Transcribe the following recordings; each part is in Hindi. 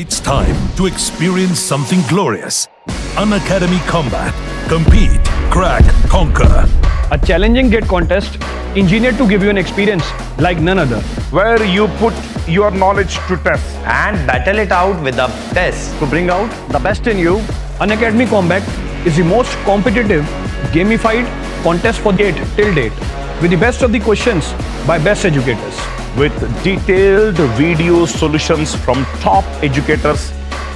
It's time to experience something glorious. Unacademy Combat. Compete, crack, conquer. A challenging gate contest engineered to give you an experience like none other. where you put your knowledge to test. and battle it out with a test. To bring out the best in you, Unacademy Combat is the most competitive, gamified contest for gate till date with the best of the questions by best educators. With detailed video solutions from top educators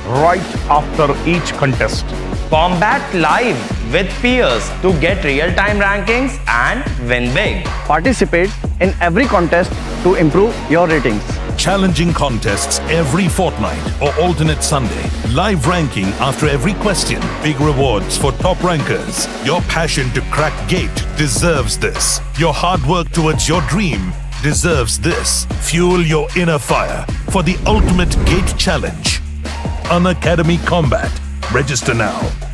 right after each contest. Combat live with peers to get real-time rankings and win big. Participate in every contest to improve your ratings. Challenging contests every fortnight or alternate Sunday. Live ranking after every question. Big rewards for top rankers. Your passion to crack gate deserves this. Your hard work towards your dream deserves this. Fuel your inner fire for the ultimate gate challenge. Unacademy Combat. Register now.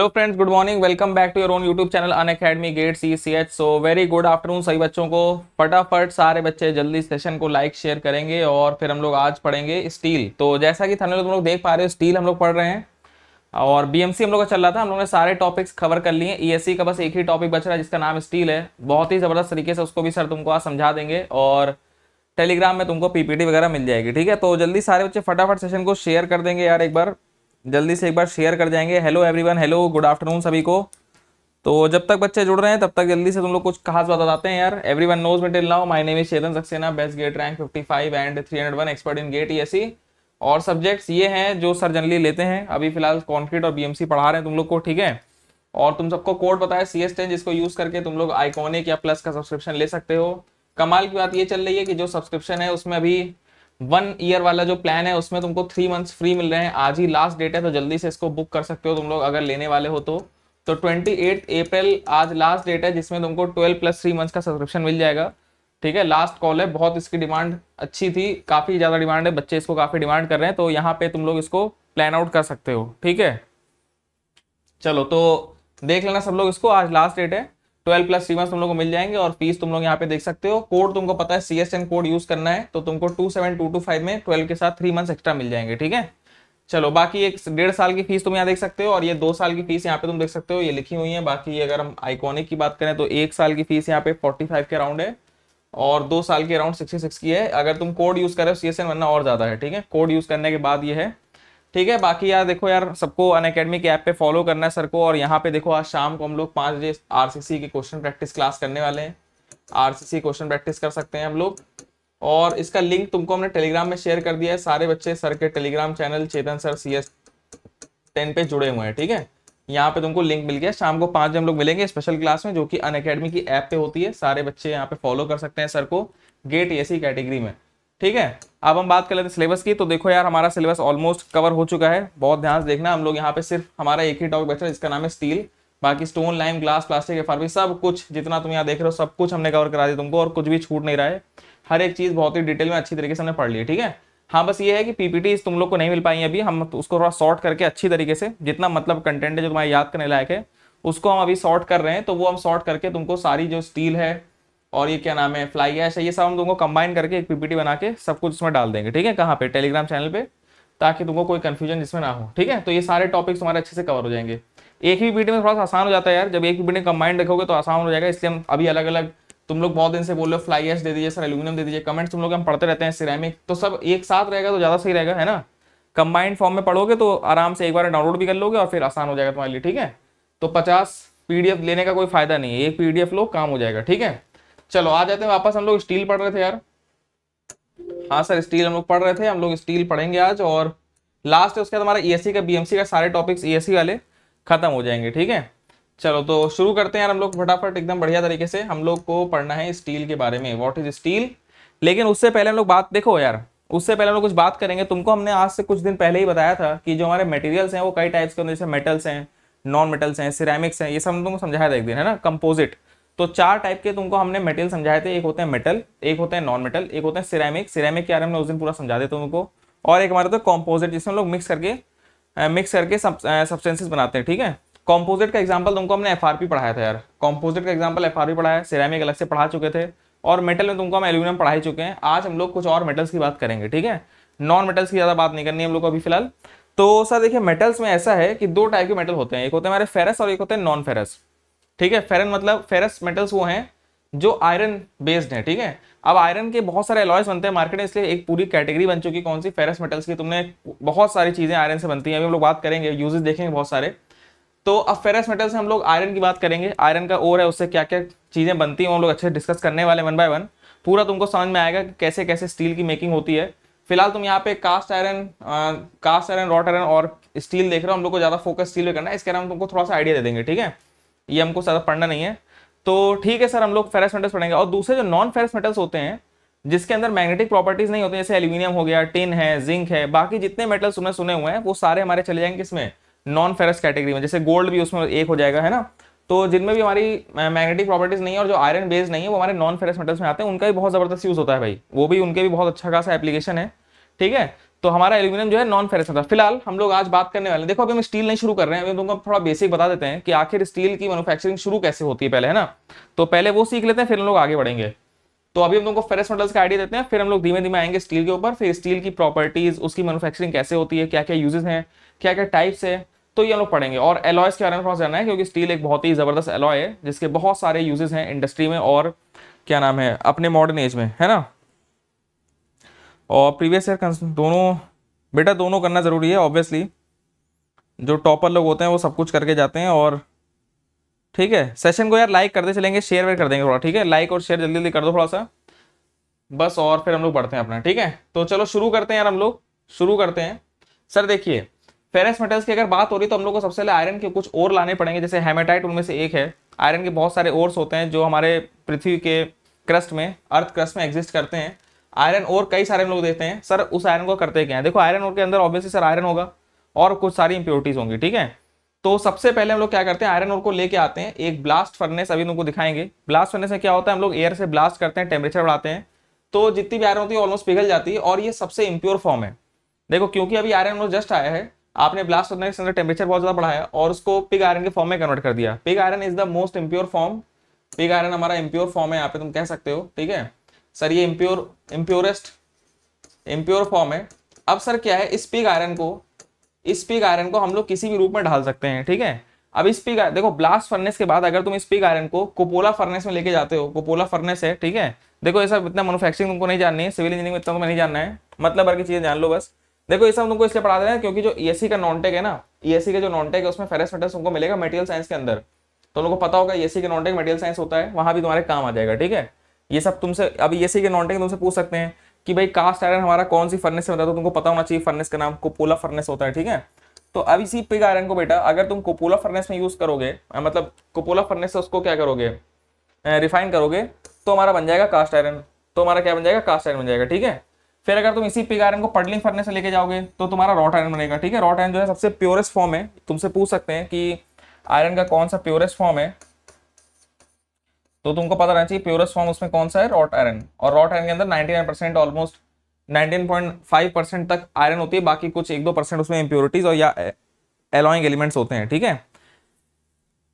Hello friends good morning welcome back to your own YouTube channel Unacademy GATE C C H so very good afternoon सभी बच्चों को। फटाफट सारे बच्चे जल्दी सेशन को लाइक शेयर करेंगे और फिर हम लोग आज पढ़ेंगे स्टील तो जैसा कि थनल तुम लोग देख पा रहे हो स्टील हम लोग पढ़ रहे हैं। और बीएमसी हम लोग का चल रहा था, हम लोग ने सारे टॉपिक्स कवर कर लिए। ईएससी का बस एक ही टॉपिक बच रहा है, जिसका नाम स्टील है। बहुत ही ज़बरदस्त तरीके से उसको भी सर तुमको आज समझा देंगे और टेलीग्राम में तुमको पीपीटी वगैरह मिल जाएगी, ठीक है? तो जल्दी सारे बच्चे फटाफट सेशन को शेयर कर देंगे यार एक बार। जल्दी से एक बार शेयर कर जाएँगे। Hello everyone hello good afternoon सभी को। तो जब तक बच्चे जुड़ रहे हैं, तब तक जल्दी से तुम लोग कुछ खास बात बताते हैं यार। Everyone knows me now my name is Chetan Saxena best GATE rank 55 and 301 expert in GATE ESC और सब्जेक्ट्स ये हैं जो सर जनरली लेते हैं। अभी फ़िलहाल कॉन्क्रीट और बीएमसी पढ़ा रहे हैं तुम लोग को, ठीक है? और तुम सबको कोड बताया सी एस जिसको यूज़ करके तुम लोग आइकॉनिक या प्लस का सब्सक्रिप्शन ले सकते हो। कमाल की बात ये चल रही है कि जो सब्सक्रिप्शन है, उसमें अभी वन ईयर वाला जो प्लान है, उसमें तुमको थ्री मंथ्स फ्री मिल रहे हैं। आज ही लास्ट डेट है तो जल्दी से इसको बुक कर सकते हो तुम लोग, अगर लेने वाले हो तो। तो ट्वेंटी अप्रैल आज लास्ट डेट है, जिसमें तुमको ट्वेल्व प्लस थ्री मंथ्स का सब्सक्रिप्शन मिल जाएगा। ठीक है लास्ट कॉल है, बहुत इसकी डिमांड अच्छी थी, काफ़ी ज़्यादा डिमांड है, बच्चे इसको काफ़ी डिमांड कर रहे हैं तो यहाँ पे तुम लोग इसको प्लान आउट कर सकते हो। ठीक है? चलो तो देख लेना सब लोग इसको, आज लास्ट डेट है। ट्वेल्व प्लस सी तुम लोग को मिल जाएँगे और फ़ीस तुम लोग यहाँ पे देख सकते हो। कोड तुमको पता है C S N code use करना है तो तुमको two seven two two five में ट्वेल्व के साथ थ्री मंथ्स एक्स्ट्रा मिल जाएँगे, ठीक है? चलो, बाकी एक डेढ़ साल की फ़ीस तुम यहाँ देख सकते हो और ये दो साल की फ़ीस यहाँ पे तुम देख सकते हो, ये लिखी हुई है। बाकी अगर हम आइकॉनिक की बात करें तो एक साल की फ़ीस यहाँ पे फोर्टी फाइव के अराउंड है और दो साल के अराउंड सिक्सटी सिक्स की है। अगर तुम कोड यूज़ करो सी एस एन वरना और ज़्यादा है, ठीक है? कोड यूज़ करने के बाद ये है ठीक है, बाकी यार देखो यार, सबको अन अकेडमी के ऐप पे फॉलो करना है सर को, और यहाँ पे देखो आज शाम को हम लोग पाँच बजे आरसीसी की क्वेश्चन प्रैक्टिस क्लास करने वाले हैं। आरसीसी क्वेश्चन प्रैक्टिस कर सकते हैं हम लोग। और इसका लिंक तुमको हमने टेलीग्राम में शेयर कर दिया है। सारे बच्चे सर के Telegram channel Chetan sir C S ten पे जुड़े हुए हैं, ठीक है? यहाँ पे तुमको लिंक मिल गया। शाम को पाँच हम लोग मिलेंगे स्पेशल क्लास में, जो कि अन अकेडमी की ऐप पे होती है। सारे बच्चे यहाँ पे फॉलो कर सकते हैं सर को। गेट एसी कैटेगरी में। ठीक है? अब हम बात कर लेते हैं सिलेबस की। तो देखो यार, हमारा सिलेबस ऑलमोस्ट कवर हो चुका है। बहुत ध्यान से देखना, हम लोग यहाँ पे सिर्फ़ हमारा एक ही टॉपिक बचा है, जिसका नाम है स्टील बाकी stone lime glass plastic F सब कुछ जितना तुम यहाँ देख रहे हो, सब कुछ हमने कवर करा दिया तुमको, और कुछ भी छूट नहीं रहा है। हर एक चीज़ बहुत ही डिटेल में अच्छी तरीके से हमने पढ़ ली ठीक है? हाँ बस ये है कि पीपीटी तुम लोग को नहीं मिल पाई अभी। हम उसको थोड़ा शॉर्ट करके अच्छी तरीके से, जितना मतलब कंटेंट है जो तुम्हारे याद करने लायक है, उसको हम अभी शॉर्ट कर रहे हैं। तो वो हम शॉर्ट करके तुमको सारी जो स्टील है और ये क्या नाम है फ्लाई ऐश है, ये सब हम तुमको कंबाइन करके एक पीपीटी बना के सब कुछ उसमें डाल देंगे, ठीक है? कहाँ पे? टेलीग्राम चैनल पे, ताकि तुमको कोई कंफ्यूजन इसमें ना हो, ठीक है? तो ये सारे टॉपिक्स तुम्हारे अच्छे से कवर हो जाएँगे। एक ही पीपीटी में थोड़ा सा आसान हो जाता है यार, जब एक पीपीटी कंबाइंड रखोगे तो आसान हो जाएगा, इसलिए हम अभी अलग अलग तुम लोग बहुत दिन से बोल रहे हो फ्लाई एश दे दीजिए, सर एल्यूमिनियम दे दीजिए कमेंट्स तुम लोग हम पढ़ते रहते हैं सिरेमिक तो सब एक साथ रहेगा तो ज़्यादा सही रहेगा, है ना? कंबाइंड फॉर्म में पढ़ोगे तो आराम से एक बार डाउनलोड भी कर लोगे और फिर आसान हो जाएगा तुम्हारे लिए, ठीक है? तो पचास पीडीएफ लेने का कोई फ़ायदा नहीं है, एक पीडीएफ लो, काम हो जाएगा, ठीक है? चलो, आ जाते हैं वापस, हम लोग स्टील पढ़ रहे थे यार। हाँ सर, स्टील हम लोग पढ़ रहे थे, हम लोग स्टील पढ़ेंगे आज, और लास्ट है, उसके बाद हमारा ईएससी का बीएमसी का सारे टॉपिक्स ईएससी वाले खत्म हो जाएँगे, ठीक है? चलो तो शुरू करते हैं यार हम लोग फटाफट, एकदम बढ़िया तरीके से। हम लोग को पढ़ना है स्टील के बारे में व्हाट इज़ स्टील लेकिन उससे पहले हम लोग बात, देखो यार, उससे पहले हम लोग कुछ बात करेंगे। तुमको हमने आज से कुछ दिन पहले ही बताया था कि जो हमारे मटेरियल्स हैं, वो कई टाइप्स के होते हैं, जैसे मेटल्स हैं नॉन मेटल्स हैं सिरेमिक्स हैं, ये सब हम तुमको समझाया था एक दिन, है ना? कंपोजिट तो चार टाइप के तुमको हमने मेटल समझाए थे, एक होते हैं मेटल एक होते हैं नॉन मेटल एक होते हैं सिरेमिक सिरेमिक के बारे में उस दिन पूरा समझा देते तुमको। और एक हमारे तो कॉम्पोजिट जिसमें लोग मिक्स करके मिक्स करके सब्सटेंसेस बनाते हैं, ठीक है? कॉम्पोजिट का एग्ज़ाम्पल तुमको हमने एफआरपी पढ़ाया था यार। कॉम्पोजिट का एग्ज़ाम्पल एफ़ पढ़ाया सिरेमिक अलग से पढ़ा चुके थे, और मेटल में तुमको हम एल्यूमिनियम पढ़ा चुके हैं। आज हम लोग कुछ और मेटल्स की बात करेंगे, ठीक है? नॉन मेटल्स की ज़्यादा बात नहीं करनी हम लोग को अभी फ़िलहाल। तो सर देखिए मेटल्स में ऐसा है कि दो टाइप के मेटल होते हैं, एक होते हैं हमारे फेरस और एक होते हैं नॉन फेरस ठीक है फेरन मतलब फेरस मेटल्स वो हैं जो आयरन बेस्ड है, ठीक है? अब आयरन के बहुत सारे अलॉयस बनते हैं मार्केट में, इसलिए एक पूरी कैटेगरी बन चुकी कौन सी? फेरस मेटल्स की। तुमने बहुत सारी चीज़ें आयरन से बनती हैं, अभी हम लोग बात करेंगे यूजेस देखेंगे बहुत सारे। तो अब फेरस मेटल से हम लोग आयरन की बात करेंगे। आयरन का ओर है, उससे क्या क्या चीज़ें बनती हैं हम लोग अच्छे डिस्कस करने वाले वन बाय वन पूरा तुमको समझ में आएगा कि कैसे कैसे स्टील की मेकिंग होती है। फ़िलहाल तुम यहाँ पे cast iron cast iron wrought iron और स्टील देख रहे हो, हम लोग को ज़्यादा फोकस स्टील पे करना है, इसके हम तुमको थोड़ा सा आइडिया दे देंगे, ठीक है? ये हमको ज़्यादा पढ़ना नहीं है। तो ठीक है सर, हम लोग फेरस मेटल्स पढ़ेंगे। और दूसरे जो नॉन फेरस मेटल्स होते हैं, जिसके अंदर मैग्नेटिक प्रॉपर्टीज़ नहीं होती, जैसे एल्यूमिनियम हो गया टिन है जिंक है, बाकी जितने मेटल्स तुमने सुने हुए हैं, वो सारे हमारे चले जाएँगे किसमें नॉन फेरस कैटेगरी में। जैसे गोल्ड भी उसमें एक हो जाएगा, है ना? तो जिनमें भी हमारी मैग्नेटिक प्रॉपर्टीज़ नहीं है और जो आयरन बेस्ड नहीं है, वो हमारे नॉन फेरस मेटल्स में आते हैं। उनका भी बहुत ज़बरदस्त यूज़ होता है भाई। वो भी, उनके भी बहुत अच्छा खासा एप्लीकेशन है। ठीक है? तो हमारा एल्यूमिनियम जो है नॉन फेरस था फ़िलहाल हम लोग आज बात करने वाले हैं। देखो, अभी हम स्टील नहीं शुरू कर रहे हैं। अभी तुमको थोड़ा बेसिक बता देते हैं कि आखिर स्टील की मैनुफैक्चरिंग शुरू कैसे होती है पहले, है ना? तो पहले वो सीख लेते हैं, फिर हम लोग आगे बढ़ेंगे। तो अभी हम तुमको फेरस मेटल्स का आइडिया देते हैं, फिर हम लोग धीमे धीमे आएँगे स्टील के ऊपर, फिर स्टील की प्रॉपर्टीज़ उसकी मैनुफैक्चरिंग कैसे होती है क्या क्या यूजेस हैं क्या क्या टाइप्स है तो ये हम लोग पढ़ेंगे। और एलॉयस के बारे में थोड़ा जानना है, क्योंकि स्टील एक बहुत ही ज़बरदस्त एलॉय है, जिसके बहुत सारे यूजेस हैं इंडस्ट्री में और क्या नाम है, अपने मॉडर्न एज में, है ना? और प्रीवियस ईयर दोनों, बेटा दोनों करना ज़रूरी है ऑब्वियसली जो टॉपर लोग होते हैं, वो सब कुछ करके जाते हैं और ठीक है। सेशन को यार लाइक करते चलेंगे शेयर वेयर कर देंगे थोड़ा, ठीक है? लाइक और शेयर जल्दी जल्दी कर दो थोड़ा सा। बस और फिर हम लोग बढ़ते हैं अपना, ठीक है? तो चलो शुरू करते हैं यार हम लोग, शुरू करते हैं। सर देखिए फेरस मेटल्स की अगर बात हो रही तो हम लोग को सबसे पहले आयरन के कुछ और लाने पड़ेंगे, जैसे हेमेटाइट उनमें से एक है। आयरन के बहुत सारे ओर्स होते हैं जो हमारे पृथ्वी के क्रस्ट में अर्थ क्रस्ट में एग्जिस्ट करते हैं। आयरन और कई सारे लोग देखते हैं। सर, उस आयरन को करते क्या है? देखो आयरन और के अंदर ऑब्वियसली सर आयरन होगा और कुछ सारी इंप्योरिटीज होंगी, ठीक है? तो सबसे पहले हम लोग क्या करते हैं? आयरन और को लेके आते हैं। एक ब्लास्ट फर्नेस अभी तुमको दिखाएँगे। ब्लास्ट फर्नेस में क्या होता है? हम लोग एयर से ब्लास्ट करते हैं टेम्परेचर बढ़ाते हैं। तो जितनी भी आयरन होती है ऑलमोस्ट पिघल जाती है और ये सबसे इम्प्योर फॉर्म है। देखो, क्योंकि अभी आयरन और जस्ट आया है, आपने ब्लास्ट करने के अंदर टेम्परेचर बहुत ज़्यादा बढ़ाया और उसको पिग आयरन के फॉर्म में कन्वर्ट कर दिया। Pig iron is the most impure form pig iron हमारा इम्प्योर फॉर्म है, यहाँ पे तुम कह सकते हो, ठीक है? सर ये इम्प्योर इम्प्योरेस्ट इम्प्योर फॉर्म है। अब सर क्या है, इस पिग आयरन को, इस पिग आयरन को हम लोग किसी भी रूप में ढाल सकते हैं, ठीक है? अब इस पिग देखो ब्लास्ट फर्नेस के बाद अगर तुम इस पिग आयरन को कोपोला फर्नेस में लेके जाते हो कोपोला फर्नेस है, ठीक है? देखो ऐसा इतना मैनुफैक्चरिंग तुमको नहीं जाननी है सिविल इंजीनियरिंग में इतना तुम्हें नहीं जानना है मतलब भर की चीज़ें जान लो बस। देखो, ये सब तुमको इसलिए पढ़ा देना क्योंकि जो ईएससी e का नॉन टेक है ना ईएससी e का जो नॉन टेक है, उसमें फेरस मेटल्स तुमको मिलेगा मटेरियल साइंस के अंदर। तो लोगों को पता होगा ईएससी e के नॉन टेक मटेरियल साइंस होता है, वहाँ भी तुम्हारे काम आ जाएगा, ठीक है? ये सब तुमसे, अभी ये सी के नॉन तुमसे पूछ सकते हैं कि भाई कास्ट आयरन हमारा कौन सी फर्नेस से बनता है? तो तुमको पता होना चाहिए फर्नेस का नाम कोपोला फर्नेस होता है, ठीक है? तो अब इसी पिग आयरन को बेटा, अगर तुम कोपोला फर्नेस में यूज़ करोगे मतलब कोपोला फर्नेस से उसको क्या करोगे? रिफाइन करोगे तो हमारा बन जाएगा कास्ट आयरन तो हमारा क्या बन जाएगा? कास्ट आयरन बन जाएगा, ठीक है? फिर अगर तुम इसी पिग आयरन को पडलिंग फर्नेस से लेके जाओगे तो तुम्हारा रॉट आयरन बनेगा, ठीक है? रॉट आयरन जो है सबसे प्योरेस्ट फॉर्म है। तुमसे पूछ सकते हैं कि आयरन का कौन सा प्योरेस्ट फॉर्म है? तो तुमको पता रहना चाहिए प्योरेस्ट फॉर्म उसमें कौन सा है? रॉट आयरन और रॉट आयरन के अंदर 99 परसेंट ऑलमोस्ट 19.5 परसेंट तक आयरन होती है, बाकी कुछ एक दो परसेंट उसमें इम्प्योरिटीज और या एलॉइंग एलिमेंट्स होते हैं, ठीक है?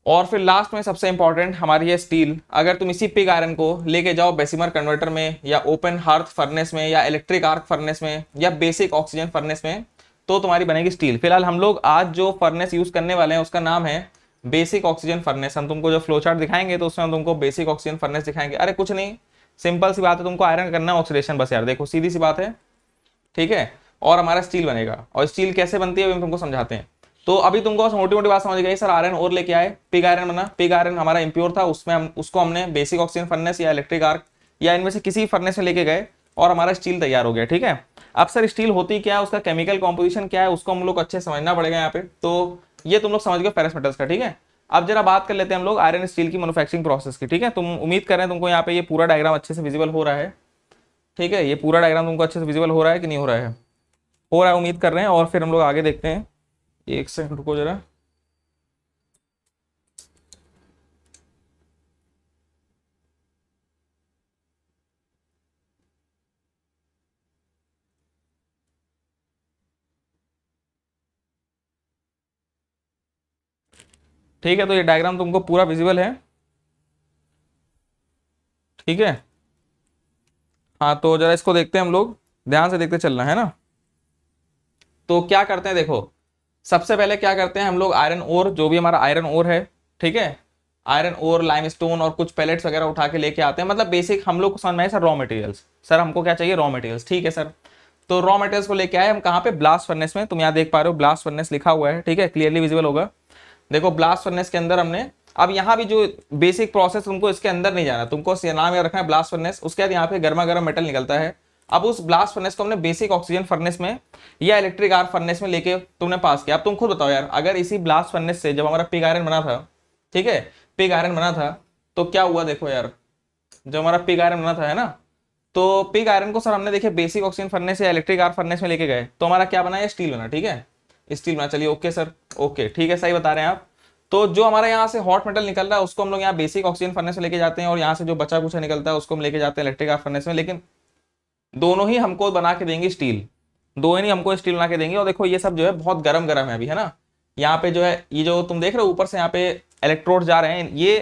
और फिर लास्ट में सबसे इंपॉर्टेंट हमारी है स्टील अगर तुम इसी पिग आयरन को लेके जाओ बेसिमर कन्वर्टर में, या ओपन हार्थ फर्नेस में, या इलेक्ट्रिक आर्क फर्नेस में, या बेसिक ऑक्सीजन फर्नेस में तो तुम्हारी बनेगी स्टील फ़िलहाल हम लोग आज जो फर्नेस यूज़ करने वाले हैं, उसका नाम है बेसिक ऑक्सीजन फर्नेस हम तुमको जो फ्लो चार्ट दिखाएँगे तो उसमें हम तुमको बेसिक ऑक्सीजन फर्नेस दिखाएँगे। अरे, कुछ नहीं सिंपल सी बात है, तुमको आयरन करना है ऑक्सीडेशन बस यार, देखो, सीधी सी बात है, ठीक है? और हमारा स्टील बनेगा। और स्टील कैसे बनती है हम तुमको समझाते हैं। तो अभी तुमको मोटी मोटी बात समझ गई, सर आयरन और लेके आए पिग आयरन बना। पिग आयरन हमारा इम्प्योर था, उसमें हम, उसको हमने बेसिक ऑक्सीजन फर्नेस या इलेक्ट्रिक आर्क या इनमें से किसी फर्नेस में लेके गए और हमारा स्टील तैयार हो गया, ठीक है? अब सर स्टील होती क्या है, उसका केमिकल कॉम्पोजिशन क्या है, उसको हम लोग अच्छे समझना पड़ेगा यहाँ पे। तो ये तुम लोग समझ गए फेरस मेटल्स का, ठीक है? अब जरा बात कर लेते हैं हम लोग आयरन स्टील की मैनुफैक्चरिंग प्रोसेस की, ठीक है? तुम उम्मीद कर रहे हैं तुमको यहाँ पे ये पूरा डायग्राम अच्छे से विजिबल हो रहा है, ठीक है? ये पूरा डायग्राम तुमको अच्छे से विजिबल हो रहा है कि नहीं हो रहा है? हो रहा है, उम्मीद कर रहे हैं और फिर हम लोग आगे देखते हैं। एक सेकंड रुको जरा। ठीक है तो ये डायग्राम तुमको पूरा विजिबल है। ठीक है? हाँ तो जरा इसको देखते हैं हम लोग। ध्यान से देखते चलना, है ना? तो क्या करते हैं, देखो। सबसे पहले क्या करते हैं हम लोग आयरन ओर जो भी हमारा आयरन ओर है, ठीक है? आयरन ओर लाइमस्टोन और कुछ पैलेट्स वगैरह उठा के लेके आते हैं। मतलब बेसिक हम लोग को समझ में आए सर रॉ मटेरियल्स सर हमको क्या चाहिए? रॉ मटेरियल्स ठीक है सर तो रॉ मटेरियल्स को लेके आए हम कहाँ पे? ब्लास्ट फर्नेस में। तुम यहाँ देख पा रहे हो ब्लास्ट फर्नेस लिखा हुआ है। ठीक है? क्लियरली विजिबल होगा। देखो ब्लास्ट फर्नेस के अंदर हमने अब यहाँ भी जो बेसिक प्रोसेस तुमको इसके अंदर नहीं जाना। तुमको नाम में रखना है ब्लास्ट फर्नेस उसके बाद यहाँ पे गर्मा गर्म मेटल निकलता है। अब उस ब्लास्ट फर्नेस को हमने बेसिक ऑक्सीजन फर्नेस में या इलेक्ट्रिक आर फर्नेस में लेके तुमने पास किया। अब तुम खुद बताओ यार, अगर इसी ब्लास्ट फर्नेस से जब हमारा पिग आयरन बना था, ठीक है? पिग आयरन बना था तो क्या हुआ देखो यार? जब हमारा पिग आयरन बना था, है ना? तो पिग आयरन को सर हमने देखे बेसिक ऑक्सीजन फर्नेस या इलेक्ट्रिक आर फर्नेस में लेके गए। तो हमारा क्या बना? है स्टील बना, ठीक है? स्टील बना, चलिए ओके सर ओके ठीक है, सही बता रहे हैं आप। तो जो हमारे यहाँ से हॉट मेटल निकल रहा है, उसको हम लोग यहाँ बेसिक ऑक्सीजन फर्नेस में लेके जाते हैं और यहाँ से जो बचा कुछ निकलता है, उसको हम लेके जाते हैं इलेक्ट्रिक आर्क फर्नेस में। लेकिन दोनों ही हमको बना के देंगे स्टील दो ही हमको स्टील बना के देंगे। और देखो, ये सब जो है बहुत गर्म गर्म है अभी, है ना? यहाँ पे जो है, ये जो तुम देख रहे हो, ऊपर से यहाँ पे इलेक्ट्रोड जा रहे हैं। ये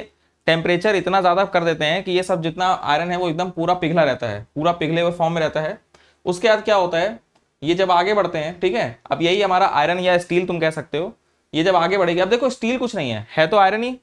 टेम्परेचर इतना ज़्यादा कर देते हैं कि ये सब जितना आयरन है, वो एकदम पूरा पिघला रहता है। पूरा पिघले हुए फॉर्म में रहता है। उसके बाद क्या होता है ये जब आगे बढ़ते हैं, ठीक है? अब यही हमारा आयरन या स्टील तुम कह सकते हो। ये जब आगे बढ़ेगी, अब देखो स्टील कुछ नहीं है है तो आयरन ही।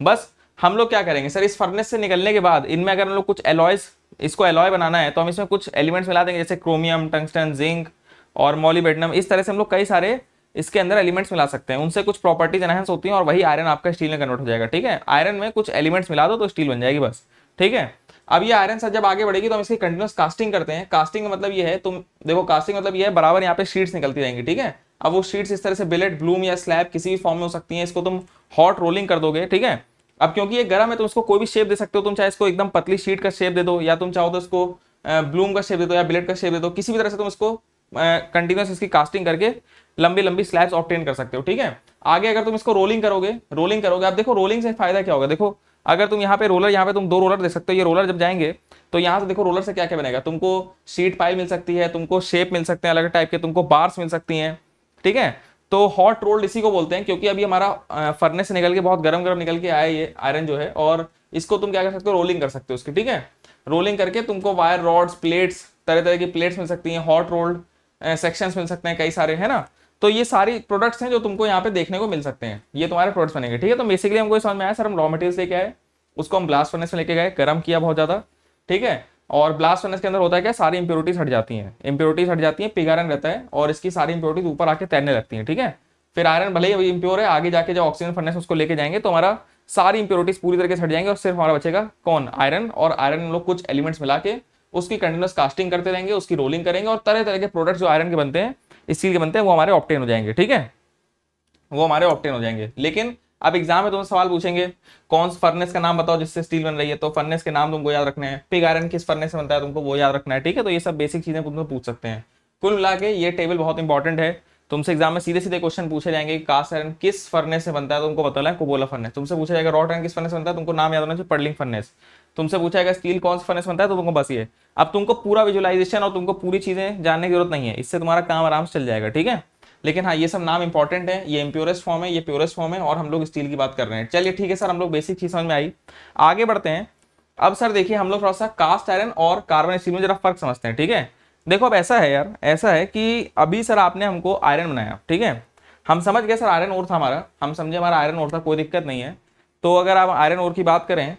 बस, हम लोग क्या करेंगे? सर, इस फर्नेस से निकलने के बाद, इनमें अगर हम लोग कुछ एलॉयस इसको एलॉय बनाना है तो हम इसमें कुछ एलिमेंट्स मिला देंगे, जैसे क्रोमियम टंगस्टन जिंक और मॉलीबेटनम इस तरह से हम लोग कई सारे इसके अंदर एलिमेंट्स मिला सकते हैं। उनसे कुछ प्रॉपर्टीज़ एनहेंस होती हैं और वही आयरन आपका स्टील में कन्वर्ट हो जाएगा, ठीक है? आयरन में कुछ एलिमेंट्स मिला दो तो स्टील बन जाएगी बस, ठीक है? अब ये आयरन सर जब आगे बढ़ेगी तो हम इसकी कंटिन्यूस कास्टिंग करते हैं। कास्टिंग मतलब ये है, तुम, देखो कास्टिंग मतलब ये है, बराबर यहाँ पे शीट्स निकलती रहेंगी, ठीक है? अब वो शीट्स इस तरह से बिलेट ब्लूम या स्लैब किसी भी फॉर्म में हो सकती है, इसको तुम हॉट रोलिंग कर दोगे, ठीक है? अब क्योंकि ये गर्म है तो उसको कोई भी शेप दे सकते हो, तुम चाहे इसको एकदम पतली शीट का शेप दे दो, या तुम चाहो तो इसको ब्लूम का शेप दे दो या बिलेट का शेप दे दो, किसी भी तरह से तुम इसको कंटिन्यूस इसकी कास्टिंग करके लंबी लंबी स्लैब्स ऑप्टेन कर सकते हो, ठीक है? आगे अगर तुम इसको रोलिंग करोगे रोलिंग करोगे, अब देखो रोलिंग से फ़ायदा क्या होगा? देखो अगर तुम यहाँ पे रोलर यहाँ पे तुम दो रोलर देख सकते हो, ये रोलर जब जाएँगे तो यहाँ से देखो रोलर से क्या क्या बनेगा। तुमको शीट पाइल मिल सकती है, तुमको शेप मिल सकते हैं अलग टाइप के, तुमको बार्स मिल सकती हैं, ठीक है? तो हॉट रोल्ड इसी को बोलते हैं, क्योंकि अभी हमारा फर्नेस निकल के बहुत गर्म गर्म निकल के आया ये आयरन जो है, और इसको तुम क्या कर सकते हो रोलिंग कर सकते हो उसकी, ठीक है? रोलिंग करके तुमको वायर रॉड्स प्लेट्स तरह तरह की प्लेट्स मिल सकती हैं हॉट रोल्ड सेक्शन मिल सकते हैं, कई सारे, है ना? तो ये सारी प्रोडक्ट्स हैं जो तुमको यहाँ पे देखने को मिल सकते हैं। ये तुम्हारे प्रोडक्ट्स बनेंगे, ठीक है? तो बेसिकली हमको समझ में आया, सर हम रॉ मटेरियल्स लेके आए, उसको हम ब्लास्ट फर्नेस में लेके गए, गर्म किया बहुत ज़्यादा, ठीक है? और ब्लास्ट फर्नेस के अंदर होता है क्या, सारी इंप्योरिटीज हट जाती हैं। इंप्योरिटीज हट जाती हैं पिगारन रहता है, और इसकी सारी इंप्योरिटीज ऊपर आके तैरने लगती हैं, ठीक है? फिर आयरन भले ही इंप्योर है, आगे जाके जब ऑक्सीजन फर्नेस उसको लेके जाएँगे तो हमारा सारी इंप्योरिटीज पूरी तरीके से हट जाएँगे, और सिर्फ़ हमारा बचेगा कौन? आयरन और आयरन लोग कुछ एलिमेंट्स मिला के उसकी कंटिन्यूस कास्टिंग करते रहेंगे, उसकी रोलिंग करेंगे, और तरह तरह के प्रोडक्ट जो आयरन के बनते हैं स्टील के बनते हैं, वो हमारे ऑप्टेन हो जाएँगे, ठीक है? वो हमारे ऑप्टेन हो जाएँगे। लेकिन अब एग्ज़ाम में तुमसे सवाल पूछेंगे, कौन सा फर्नेस का नाम बताओ जिससे स्टील बन रही है? तो फर्नेस के नाम तुमको याद रखना है। पिग आयरन किस फर्नेस से बनता है तुमको वो याद रखना है, ठीक है? तो ये सब बेसिक चीज़ें तुमसे पूछ सकते हैं। कुल मिला के ये टेबल बहुत इंपॉर्टेंट है। तुमसे एग्ज़ाम में सीधे सीधे क्वेश्चन पूछे जाएँगे कास्ट आयरन किस फर्नेस से बनता है तुमको बताना है कोबोला फर्नेस तुमसे पूछा जाएगा रॉट आयरन किस फर्नेस बनता है, तुमको नाम याद होना चाहिए पर्लिंग फर्नेस तुमसे पूछा जाएगा स्टील कौन सा फर्नेस बनता है तो तुमको बस ये। अब तुमको पूरा विजुअलाइजेशन और तुमको पूरी चीज़ें जानने की ज़रूरत नहीं है। इससे तुम्हारा काम आराम से चल जाएगा, ठीक है? लेकिन हाँ ये सब नाम इंपॉर्टेंट है, ये इम्प्योरेस्ट फॉर्म है, ये प्योरेस्ट फॉर्म है और हम लोग स्टील की बात कर रहे हैं। चलिए, ठीक है सर, हम लोग बेसिक चीज़ समझ में आई। आगे बढ़ते हैं। अब सर देखिए, हम लोग थोड़ा सा कास्ट आयरन और कार्बन स्टील में जरा फ़र्क समझते हैं, ठीक है? देखो, अब ऐसा है यार, ऐसा है कि अभी सर आपने हमको आयरन बनाया, ठीक है? हम समझ गए सर आयरन और था हमारा। हम समझे हमारा आयरन और था, कोई दिक्कत नहीं है। तो अगर आप आयरन और की बात करें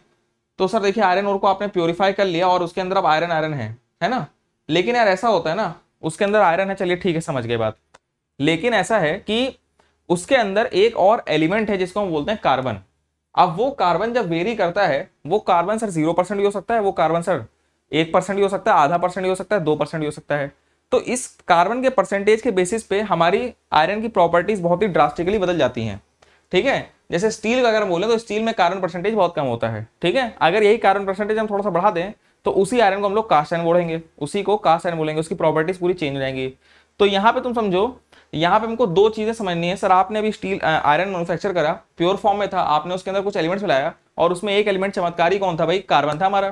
तो सर देखिए आयरन और को आपने प्योरीफाई कर लिया और उसके अंदर अब आयरन आयरन है है ना? लेकिन यार ऐसा होता है ना, उसके अंदर आयरन है, चलिए ठीक है, समझ गए बात। लेकिन ऐसा है कि उसके अंदर एक और एलिमेंट है जिसको हम बोलते हैं कार्बन अब वो कार्बन जब वेरी करता है, वो कार्बन सर ज़ीरो परसेंट भी हो सकता है, वो कार्बन सर एक परसेंट भी हो सकता है, आधा परसेंट भी हो सकता है, दो परसेंट भी हो सकता है। तो इस कार्बन के परसेंटेज के बेसिस पे हमारी आयरन की प्रॉपर्टीज़ बहुत ही ड्रास्टिकली बदल जाती हैं। ठीक है? जैसे स्टील का अगर हम बोले तो स्टील में कार्बन परसेंटेज बहुत कम होता है, ठीक है? अगर यही कार्बन परसेंटेज हम थोड़ा सा बढ़ा दें तो उसी आयरन को हम लोग कास्ट आयरन बोलेंगे, उसी को कास्ट आयरन बोलेंगे, उसकी प्रॉपर्टीज़ पूरी चेंज हो जाएँगी। तो यहाँ पे तुम समझो, यहाँ पे हमको दो चीज़ें समझनी है। सर, आपने अभी स्टील आयरन मैन्युफैक्चर करा प्योर फॉर्म में था, आपने उसके अंदर कुछ एलिमेंट्स मिलाया, और उसमें एक एलिमेंट चमत्कारी कौन था भाई? कार्बन था हमारा।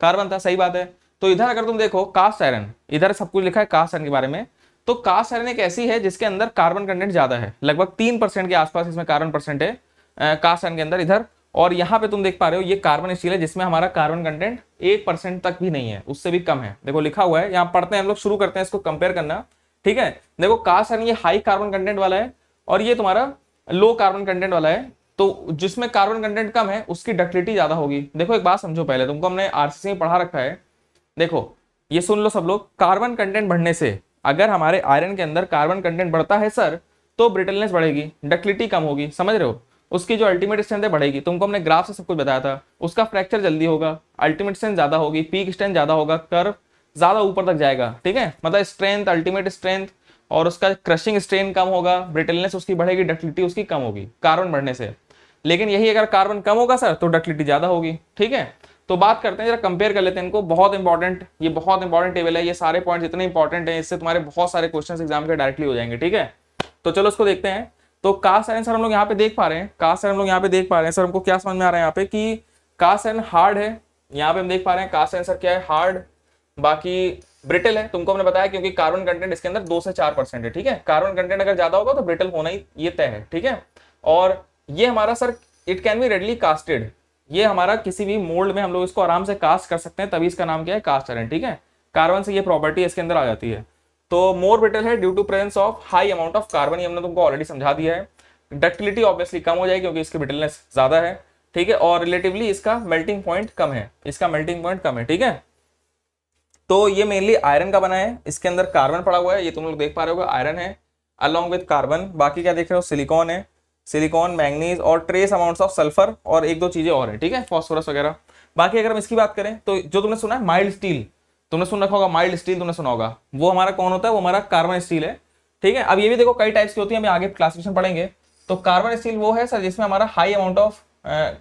कार्बन था, सही बात है। तो इधर अगर तुम देखो कास्ट आयरन इधर सब कुछ लिखा है कास्ट आयरन के बारे में। तो कास्ट आयरन एक ऐसी है जिसके अंदर कार्बन कंटेंट ज़्यादा है? लगभग तीन परसेंट के आसपास इसमें कार्बन परसेंट है कास्ट आयरन के अंदर इधर। और यहाँ पे तुम देख पा रहे हो, ये कार्बन स्टील है जिसमें हमारा कार्बन कंटेंट एक परसेंट तक भी नहीं है, उससे भी कम है। देखो, लिखा हुआ है, यहाँ पढ़ते हैं हम लोग, शुरू करते हैं इसको कंपेयर करना, ठीक है? देखो कास्ट आयरन ये हाई कार्बन कंटेंट वाला है और ये तुम्हारा लो कार्बन कंटेंट वाला है। तो जिसमें कार्बन कंटेंट कम है, उसकी डक्टिलिटी ज़्यादा होगी। देखो, एक बात समझो पहले, तुमको हमने आरसीसी में पढ़ा रखा है। देखो, ये सुन लो सब लोग कार्बन कंटेंट बढ़ने से अगर हमारे आयरन के अंदर कार्बन कंटेंट बढ़ता है सर तो ब्रिटलनेस बढ़ेगी डक्टिलिटी कम होगी, समझ रहे हो? उसकी जो अल्टीमेट स्ट्रेंथ है बढ़ेगी। तुमको हमने ग्राफ से सब कुछ बताया था, उसका फ्रैक्चर जल्दी होगा अल्टीमेट स्ट्रेंथ ज़्यादा होगी पीक स्ट्रेंथ ज़्यादा होगा कर्व ज़्यादा ऊपर तक जाएगा, ठीक है? मतलब स्ट्रेंथ अल्टीमेट स्ट्रेंथ और उसका क्रशिंग स्ट्रेन कम होगा ब्रिटलनेस उसकी बढ़ेगी डक्टिलिटी उसकी कम होगी कार्बन बढ़ने से। लेकिन यही अगर कार्बन कम होगा सर तो डक्टिलिटी ज़्यादा होगी, ठीक है? तो बात करते हैं, जरा कंपेयर कर लेते हैं इनको। बहुत इंपॉर्टेंट ये बहुत इंपॉर्टेंट टेबल है। ये सारे पॉइंट इतने इंपॉर्टेंट है, इससे तुम्हारे बहुत सारे क्वेश्चन एग्ज़ाम के डायरेक्टली हो जाएँगे, ठीक है? तो चलो उसको देखते हैं। तो कास्ट आयरन सर हम लोग यहाँ पे देख पा रहे हैं। कास्ट आयरन हम लोग यहाँ पे देख पा रहे हैं। सर हमको क्या समझ में आ रहा है यहाँ पे कि कास्ट आयरन हार्ड है। यहाँ पे हम देख पा रहे हैं कास्ट आयरन सर क्या है? हार्ड बाकी ब्रिटल है। तुमको हमने बताया क्योंकि कार्बन कंटेंट इसके अंदर दो से चार परसेंट है, ठीक है? कार्बन कंटेंट अगर ज़्यादा होगा तो ब्रिटल होना ही, ये तय है, ठीक है? और ये हमारा sir it can be readily casted ये हमारा किसी भी मोल्ड में हम लोग इसको आराम से कास्ट कर सकते हैं, तभी इसका नाम क्या है? कास्ट आयरन ठीक है? कार्बन से ये प्रॉपर्टी इसके अंदर आ जाती है। तो मोर ब्रिटल है due to presence of high amount of carbon ये हमने तुमको ऑलरेडी समझा दिया है। डक्टिलिटी ऑब्वियसली कम हो जाएगी क्योंकि इसकी ब्रिटलनेस ज़्यादा है, ठीक है? और रिलेटिवली इसका मेल्टिंग पॉइंट कम है, इसका मेल्टिंग पॉइंट कम है, ठीक है? तो ये मेनली आयरन का बना है, इसके अंदर कार्बन पड़ा हुआ है, ये तुम लोग देख पा रहे हो आयरन है अलॉन्ग विद कार्बन बाकी क्या देख रहे हो? सिलिकॉन है। सिलिकॉन, मैंगनीज और ट्रेस अमाउंट्स ऑफ़ सल्फ़र और एक दो चीज़ें और है, ठीक है? फॉस्फोरस वगैरह। बाकी अगर हम इसकी बात करें तो जो तुमने सुना है माइल्ड स्टील तुमने सुन रखा होगा माइल्ड स्टील तुमने सुना होगा। वो हमारा कौन होता है? वो हमारा कार्बन स्टील है, ठीक है? अब ये भी देखो, कई टाइप्स की होती है हम आगे क्लासिफिकेशन पढ़ेंगे। तो कार्बन स्टील वो है सर जिसमें हमारा हाई अमाउंट ऑफ़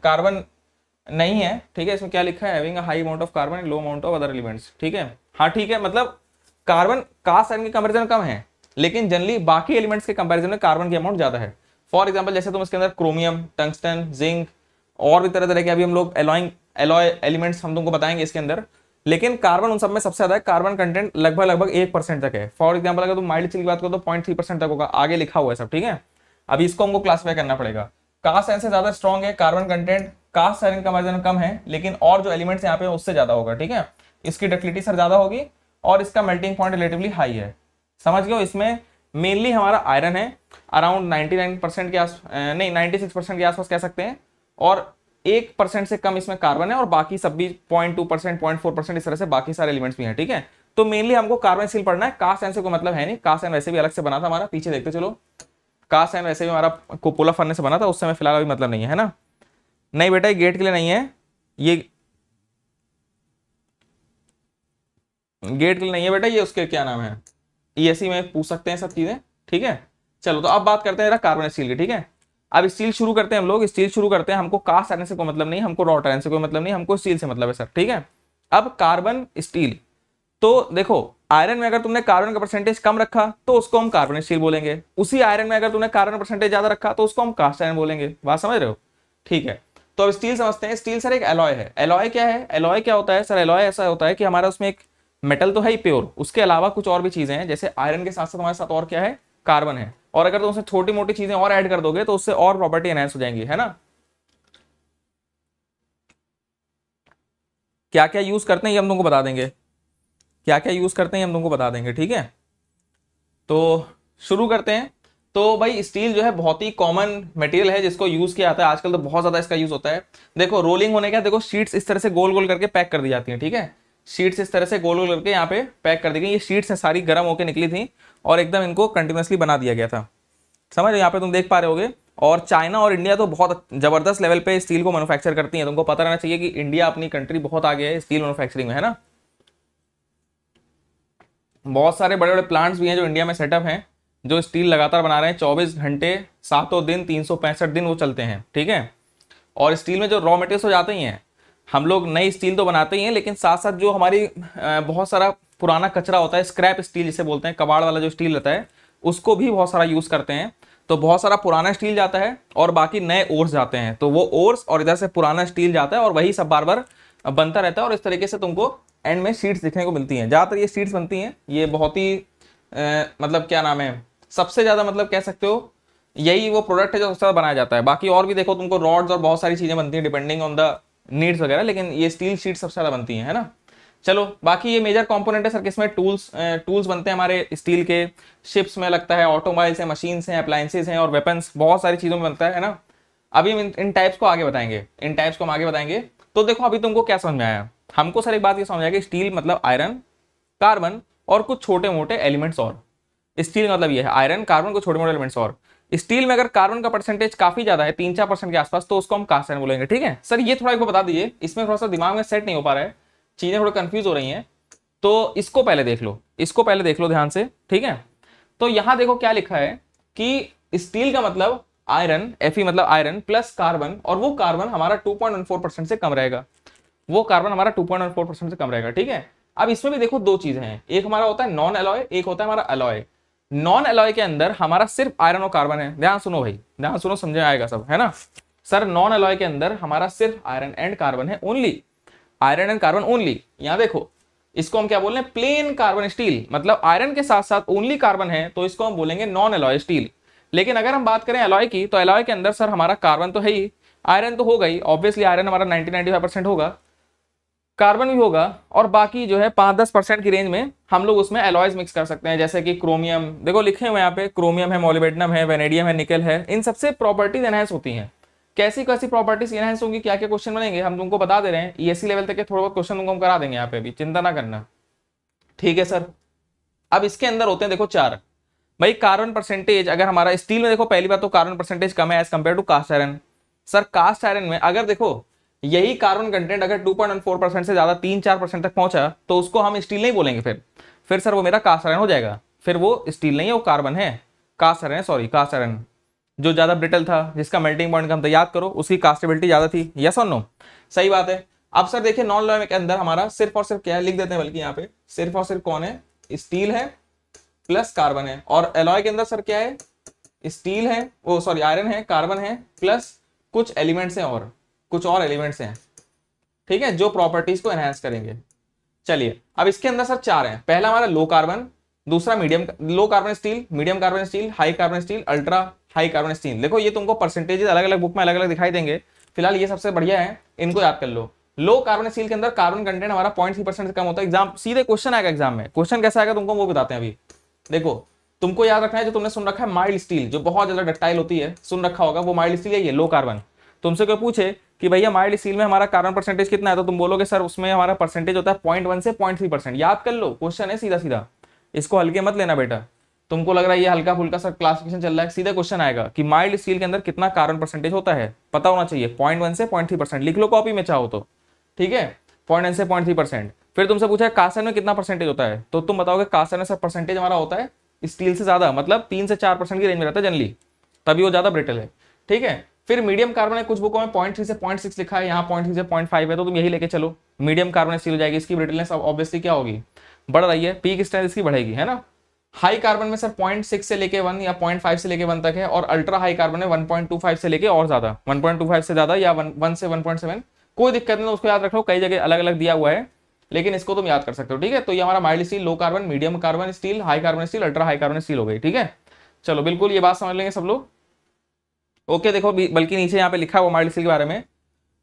कार्बन नहीं है, ठीक है? इसमें क्या लिखा है? High amount of carbon low amount of other elements ठीक है? हाँ ठीक है मतलब कार्बन कास्ट आयरन के कंपेरिजन कम है, लेकिन जनरली बाकी एलिमेंट्स के कंपेरिजन में कार्बन की अमाउंट ज़्यादा है। फॉर एग्ज़ाम्पल जैसे तुम इसके अंदर क्रोमियम टंगस्टन जिंक और भी तरह तरह के अभी हम लोग एलॉइंग एलॉय एलिमेंट्स हम तुमको बताएँगे इसके अंदर। लेकिन कार्बन उन सब में सबसे ज़्यादा कार्बन कंटेंट लगभग लगभग एक परसेंट तक है। फॉर एग्ज़ाम्पल अगर तुम माइल्ड चिल की बात करो तो पॉइंट थ्री परसेंट तक होगा। आगे लिखा हुआ है सब, ठीक है? अभी इसको हमको क्लासीफाई करना पड़ेगा। कास्ट आयरन से ज़्यादा स्ट्रॉन्ग है कार्बन कंटेंट कास्ट आयरन का मार्जिन कम है, लेकिन और जो एलिमेंट्स यहाँ पे उससे ज़्यादा होगा, ठीक है? इसकी डक्टिलिटी सर ज़्यादा होगी और इसका मेल्टिंग पॉइंट रिलेटिवली हाई है। समझ गए इसमें मेनली हमारा आयरन है अराउंड 99 परसेंट के आस नहीं 96 परसेंट के आसपास कह सकते हैं। और एक परसेंट से कम इसमें कार्बन है और बाकी सब भी point two percent, point four percent इस तरह से बाकी सारे एलिमेंट्स भी हैं, ठीक है? तो मेनली हमको कार्बन स्टील पढ़ना है। कास्ट एन से कोई मतलब है नहीं। कास्ट एन वैसे भी अलग से बना था हमारा। पीछे देखते चलो। कास्ट एन वैसे भी हमारा कोपोला फर्ने से बना था। उस समय फ़िलहाल अभी मतलब नहीं है ना? नहीं बेटा, ये गेट के लिए नहीं है। ये गेट के लिए नहीं है बेटा। ये उसके क्या नाम है? ईएससी में पूछ सकते हैं सब चीज़ें, ठीक है? चलो तो अब बात करते हैं कार्बन स्टील की, ठीक है? अब स्टील शुरू करते हैं हम लोग स्टील शुरू करते हैं, हमको कास्ट आयरन से कोई मतलब नहीं, हमको रॉट आयरन से कोई मतलब नहीं, हमको स्टील से मतलब है सर ठीक है? अब कार्बन स्टील तो देखो आयरन में अगर तुमने कार्बन का परसेंटेज कम रखा तो उसको हम कार्बन स्टील बोलेंगे। उसी आयरन में अगर तुमने कार्बन परसेंटेज ज़्यादा रखा तो उसको हम कास्ट आयरन बोलेंगे। बात समझ रहे हो? ठीक है। तो अब स्टील समझते हैं स्टील सर एक एलॉय है। एलॉय क्या है? एलॉय क्या होता है? सर एलॉय ऐसा होता है कि हमारा उसमें एक मेटल तो है ही प्योर उसके अलावा कुछ और भी चीज़ें हैं, जैसे आयरन के साथ साथ हमारे साथ और क्या है? कार्बन है। और अगर तुम तो उसमें छोटी मोटी चीज़ें और ऐड कर दोगे तो उससे और प्रॉपर्टी एनहेंस हो जाएँगी, है ना? क्या क्या यूज़ करते हैं, ये हम तुमको बता देंगे। क्या क्या यूज़ करते हैं हम तुमको बता देंगे, ठीक है? तो शुरू करते हैं। तो भाई स्टील जो है बहुत ही कॉमन मटेरियल है जिसको यूज़ किया जाता है। आजकल तो बहुत ज़्यादा इसका यूज़ होता है। देखो रोलिंग होने का देखो शीट्स इस तरह से गोल गोल करके पैक कर दी जाती है, ठीक है? शीट्स इस तरह से गोल गोल करके यहाँ पे पैक कर दी गई ये शीट्स हैं, सारी गर्म होकर निकली थी। और एकदम इनको कंटिन्यूसली बना दिया गया था। समझ यहाँ पे तुम देख पा रहे होगे। और चाइना और इंडिया तो बहुत ज़बरदस्त लेवल पे स्टील को मैन्युफैक्चर करती है। तुमको पता रहना चाहिए कि इंडिया अपनी कंट्री बहुत आगे है स्टील मैन्युफैक्चरिंग में, है ना? बहुत सारे बड़े बड़े प्लांट्स भी हैं जो इंडिया में सेटअप हैं, जो स्टील लगातार बना रहे हैं। चौबीस घंटे, सातों दिन, तीन सौ पैंसठ दिन वो चलते हैं, ठीक है? और स्टील में जो रॉ मटेरियल्स हो जाते ही हैं। हम लोग नई स्टील तो बनाते ही हैं, लेकिन साथ साथ जो हमारी बहुत सारा पुराना कचरा होता है स्क्रैप स्टील जिसे बोलते हैं कबाड़ वाला जो स्टील रहता है उसको भी बहुत सारा यूज़ करते हैं। तो बहुत सारा पुराना स्टील जाता है और बाकी नए ओर्स जाते हैं। तो वो ओर्स और इधर से पुराना स्टील जाता है और वही सब बार बार बनता रहता है और इस तरीके से तुमको एंड में सीट्स दिखने को मिलती हैं। ज़्यादातर ये सीट्स बनती हैं। ये बहुत ही आ, मतलब क्या नाम है सबसे ज़्यादा मतलब कह सकते हो यही वो प्रोडक्ट है जो सबसे ज़्यादा बनाया जाता है। बाकी और भी देखो तुमको रॉड्स और बहुत सारी चीज़ें बनती हैं डिपेंडिंग ऑन द नीड्स वगैरह लेकिन ये स्टील शीट सबसे ज़्यादा बनती हैं है ना? चलो, बाकी ये मेजर कंपोनेंट है सर किसमें टूल्स टूल्स बनते हैं हमारे स्टील के। शिप्स में लगता है ऑटोमोबाइल्स हैं मशीन्स हैं अप्लायंसेज हैं और वेपन्स बहुत सारी चीज़ों में बनता है ना? अभी हम इन टाइप्स को आगे बताएँगे। इन टाइप्स को हम आगे बताएँगे। तो देखो, अभी तुमको क्या समझ में आया? हमको सर एक बात ये समझ आया कि स्टील मतलब आयरन कार्बन और कुछ छोटे मोटे एलिमेंट्स और स्टील मतलब ये है आयरन कार्बन को छोटे मोटे एलिमेंट्स और। स्टील में अगर कार्बन का परसेंटेज काफ़ी ज़्यादा है तीन चार परसेंट के आसपास तो उसको हम कास्ट आयरन बोलेंगे, ठीक है? सर ये थोड़ा एक बता दीजिए, इसमें थोड़ा सा दिमाग में सेट नहीं हो पा रहा है। चीज़ें थोड़ी कंफ्यूज हो रही हैं तो इसको पहले देख लो, इसको पहले देख लो ध्यान से, ठीक है? तो यहाँ देखो क्या लिखा है कि स्टील का मतलब आयरन एफ़ मतलब आयरन प्लस कार्बन और वो कार्बन हमारा 2.14 परसेंट से कम रहेगा। वो कार्बन हमारा 2.14 परसेंट से कम रहेगा, ठीक है? अब इसमें भी देखो दो चीज़ें हैं। एक हमारा होता है नॉन एलॉय एक होता है हमारा अलॉय नॉन एलॉय के अंदर हमारा सिर्फ़ आयरन और कार्बन है। ध्यान सुनो भाई, ध्यान सुनो, समझ आएगा सब, है ना? सर नॉन एलॉय के अंदर हमारा सिर्फ़ आयरन एंड कार्बन है only iron and carbon only यहाँ देखो, इसको हम क्या बोल रहे हैं? प्लेन कार्बन स्टील मतलब आयरन के साथ साथ ओनली कार्बन है तो इसको हम बोलेंगे नॉन एलॉय स्टील लेकिन अगर हम बात करें एलॉय की तो एलॉय के अंदर सर हमारा कार्बन तो है ही। आयरन तो होगा ही ऑब्वियसली आयरन हमारा 90 95 परसेंट होगा। कार्बन भी होगा, और बाकी जो है पाँच दस परसेंट की रेंज में हम लोग उसमें एलॉयज मिक्स कर सकते हैं, जैसे कि क्रोमियम देखो, लिखे हुए यहाँ पे क्रोमियम है मोलिबेटनम है वेनेडियम है निकल है। इन सबसे प्रॉपर्टीज़ एनहेंस होती हैं। कैसी कैसी प्रॉपर्टीज़ इनहेंस होंगी क्या क्या क्वेश्चन बनेंगे, हम तुमको बता दे रहे हैं। ईएससी e लेवल तक के थोड़ा बहुत क्वेश्चन तुमको हम करा देंगे यहाँ पे भी चिंता ना करना। ठीक है सर अब इसके अंदर होते हैं, देखो, चार। भाई कार्बन परसेंटेज अगर हमारा स्टील में देखो, पहली बात तो कार्बन परसेंटेज कम है as compare to cast iron sir cast iron में, अगर देखो, यही कार्बन कंटेंट अगर 2.14 परसेंट से ज़्यादा, तीन चार परसेंट तक पहुँचा तो उसको हम स्टील नहीं बोलेंगे फिर। फिर सर वो मेरा कास्ट आयरन हो जाएगा। फिर वो स्टील नहीं है, वो कार्बन है। Cast iron sorry cast iron जो ज़्यादा ब्रिटल था, जिसका मेल्टिंग पॉइंट कम था, याद करो, उसकी कास्टेबिलिटी ज़्यादा थी। यस और नो सही बात है। अब सर देखिए नॉन लॉय के अंदर हमारा सिर्फ़ और सिर्फ़ क्या है? लिख देते हैं बल्कि यहाँ पे, सिर्फ़ और सिर्फ़ कौन है? स्टील है प्लस कार्बन है। और एलॉय के अंदर सर क्या है? स्टील है वो सॉरी आयरन है कार्बन है प्लस कुछ एलिमेंट्स हैं और, कुछ और एलिमेंट्स हैं। ठीक है? जो प्रॉपर्टीज़ को एनहेंस करेंगे। चलिए, अब इसके अंदर सर चार हैं। पहला हमारा लो कार्बन दूसरा medium low carbon steel medium carbon steel high carbon steel ultra high carbon steel देखो, ये तुमको परसेंटेज अलग अलग बुक में अलग अलग दिखाई देंगे। फ़िलहाल ये सबसे बढ़िया है, इनको याद कर लो। लो कार्बन स्टील के अंदर कार्बन कंटेंट हमारा पॉइंट थ्री परसेंट से कम होता है। एग्ज़ाम सीधे क्वेश्चन आएगा एग्ज़ाम में। क्वेश्चन कैसा आएगा तुमको वो बताते हैं अभी। देखो, तुमको याद रखना है जो तुमने सुन रखा है माइल्ड स्टील जो बहुत ज़्यादा डक्टाइल होती है, सुन रखा होगा, वो माइल्ड स्टील है, ये लो कार्बन तुमसे कोई पूछे कि भैया माइल्ड स्टील में हमारा कार्बन परसेंटेज कितना है तो तुम बोलोगे, सर, उसमें हमारा परसेंटेज होता है पॉइंट वन से पॉइंट थ्री परसेंट याद कर लो क्वेश्चन है सीधा सीधा इसको हल्के मत लेना बेटा। तुमको लग रहा है ये हल्का फुल्का सा क्लासिफिकेशन चल रहा है? सीधा क्वेश्चन आएगा कि माइल्ड स्टील के अंदर कितना कार्बन परसेंटेज होता है? पता होना चाहिए। पॉइंट वन से पॉइंट थ्री परसेंट लिख लो कॉपी में चाहो तो। ठीक है? पॉइंट वन से पॉइंट थ्री परसेंट फिर तुमसे पूछा है कासन में कितना परसेंटेज होता है? तो तुम बताओगे कासन में सर परसेंटेज हमारा होता है स्टील से ज़्यादा। मतलब तीन से चार परसेंट की रेंज में रहता है जनरली तभी वो ज़्यादा ब्रिटल है। ठीक है? फिर मीडियम कार्बन है कुछ बुकों में पॉइंट थ्री से पॉइंट सिक्स लिखा है, यहाँ पॉइंट थ्री से पॉइंट फाइव है तो तुम यही लेके चलो। मीडियम कार्बन स्टील हो जाएगी, इसकी ब्रिटलनेस ऑब्वियसली क्या होगी? बढ़ रही है। पीक स्ट्रेंथ इसकी बढ़ेगी, है ना? हाई कार्बन में सर पॉइंट सिक्स से लेके वन या पॉइंट फाइव से लेके वन तक है और अल्ट्रा हाई कार्बन में वन पॉइंट टू फाइव से लेके और ज़्यादा। वन पॉइंट टू फाइव से ज़्यादा या वन वन से वन पॉइंट सेवन कोई दिक्कत नहीं, उसको याद रखो, कई जगह अलग अलग दिया हुआ है, लेकिन इसको तुम याद कर सकते हो, ठीक है? तो ये हमारा mild steel low carbon medium carbon steel high carbon steel ultra high carbon steel हो गई, ठीक है? चलो, बिल्कुल ये बात समझ लेंगे सब लोग। ओके, देखो बल्कि नीचे यहाँ पे लिखा हुआ माइल्ड स्टील के बारे में।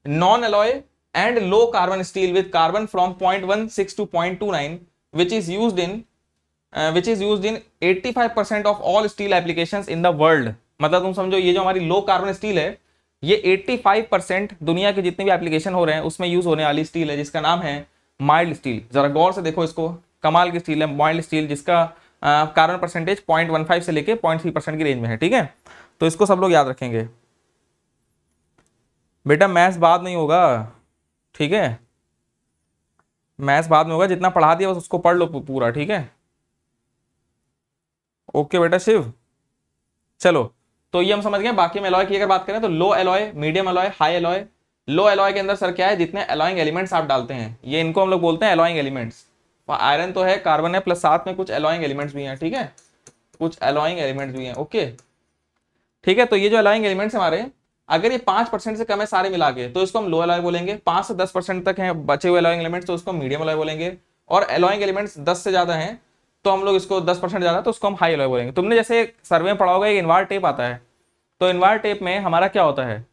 Non alloy and low carbon steel with carbon from point one six to point two nine which is use in which is use in five percent of all steel application in the world मतलब तुम समझो, ये जो हमारी लो कार्बन स्टील है, ये 85 परसेंट दुनिया के जितने भी एप्लीकेशन हो रहे हैं, उसमें यूज़ होने वाली स्टील है, जिसका नाम है माइल्ड स्टील जरा गौर से देखो इसको, कमाल की स्टील है माइल्ड स्टील जिसका कार्बन परसेंटेज पॉइंट से लेके पॉइंट की रेंज में है, ठीक है? तो इसको सब लोग याद रखेंगे। बेटा मैथ्स बाद नहीं होगा, ठीक है? मैथ्स बाद में होगा, जितना पढ़ा दिया बस उसको पढ़ लो पूरा, ठीक है? ओके बेटा शिव। चलो तो ये हम समझ गए, बाकी में की अगर बात करें तो low alloy medium alloy high alloy low alloy के अंदर सर क्या है, जितने एलॉइंग एलिमेंट्स आप डालते हैं, ये इनको हम लोग बोलते हैं एलॉइंग एलिमेंट्स आयरन तो है कार्बन है प्लस साथ में कुछ एलॉइंग एलिमेंट्स भी हैं, ठीक है? कुछ एलॉइंग एलिमेंट्स भी हैं ओके ठीक है तो ये जो एलॉइंग एलिमेंट्स हमारे, अगर ये पाँच परसेंट से कम है सारे मिला के तो इसको हम लो एलॉय बोलेंगे, पाँच से दस परसेंट तक है बचे हुए एलॉइंग एलिमेंट्स तो उसको मीडियम एलॉय बोलेंगे। और एलॉइंग एलिमेंट्स दस से ज़्यादा हैं तो हम लोग इसको दस परसेंट ज़्यादा तो उसको हम हाई एलॉय बोलेंगे। तुमने जैसे सर्वे में पढ़ा होगा, एक इन्वार टेप आता है। तो इन्वार टेप में हमारा क्या होता है?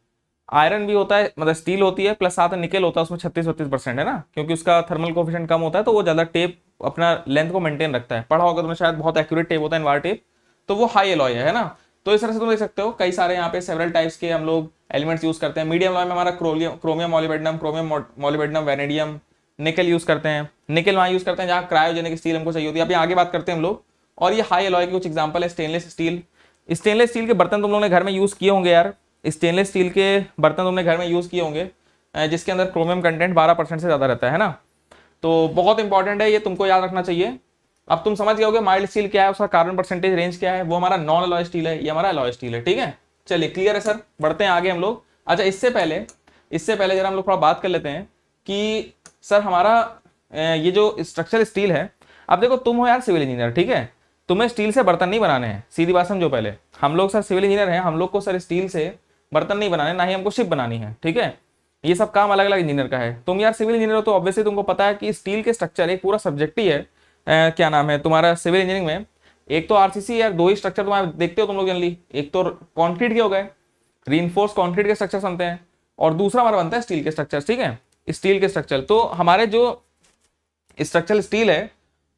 आयरन भी होता है मतलब स्टील होती है प्लस साथ निकल होता है, उसमें छत्तीस बत्तीस परसेंट, है ना? क्योंकि उसका थर्मल कोफिशिएंट कम होता है तो वो ज़्यादा टेप अपना लेंथ को मेंटेन रखता है। पढ़ा होगा तुमने शायद, बहुत एक्यूरेट टेप होता है इनवार टेप तो वो हाई एलॉय है ना? तो इस तरह से तुम देख सकते हो, कई सारे यहाँ पे सेवरल टाइप्स के हम लोग एलिमेंट्स यूज़ करते हैं। मीडियम एलॉय में हमारा chromium molybdenum chromium molybdenum vanadium nickel use करते हैं। निकल वहाँ यूज़ करते हैं, जहाँ क्रायोजेनिक स्टील हमको चाहिए होती है। अभी आगे बात करते हैं हम लोग। और ये हाई एलॉय के कुछ एग्ज़ाम्पल है स्टेनलेस स्टील स्टेनलेस स्टील के बर्तन तुम लोगों ने घर में यूज़ किए होंगे यार। स्टेनलेस स्टील के बर्तन तुमने घर में यूज़ किए होंगे। जिसके अंदर क्रोमियम कंटेंट 12 परसेंट से ज़्यादा रहता है ना? तो बहुत इंपॉर्टेंट है, ये तुमको याद रखना चाहिए। अब तुम समझ गए माइल्ड स्टील क्या है, उसका कार्बन परसेंटेज रेंज क्या है। वो हमारा नॉन अलॉय स्टील है, ये हमारा अलॉय स्टील है, ठीक है? चलिए क्लियर है सर बढ़ते हैं आगे हम लोग। अच्छा इससे पहले इससे पहले जरा हम लोग थोड़ा बात कर लेते हैं कि सर हमारा ये जो स्ट्रक्चर स्टील है अब देखो तुम हो यार सिविल इंजीनियर ठीक है? तुम्हें स्टील से बर्तन नहीं बनाने हैं। सीधी बात समझो पहले। हम लोग सर सिविल इंजीनियर हैं हम लोग को सर स्टील से बर्तन नहीं बनाने ना ही हमको शिप बनानी है ठीक है? ये सब काम अलग अलग इंजीनियर का है। तुम यार सिविल इंजीनियर हो तो ऑब्वियसली तुमको पता है कि स्टील के स्ट्रक्चर एक पूरा सब्जेक्ट ही है। आ, क्या नाम है? तुम्हारा सिविल इंजीनियरिंग में एक तो आरसीसी यार दो ही स्ट्रक्चर तुम्हारे देखते हो तुम लोग जनरली एक तो कॉन्क्रीट के हो गए री कॉन्क्रीट के स्ट्रक्चर बनते हैं और दूसरा हमारा बनता है स्टील के स्ट्रक्चर ठीक है? स्टील के स्ट्रक्चर। तो हमारे जो स्ट्रक्चरल स्टील है,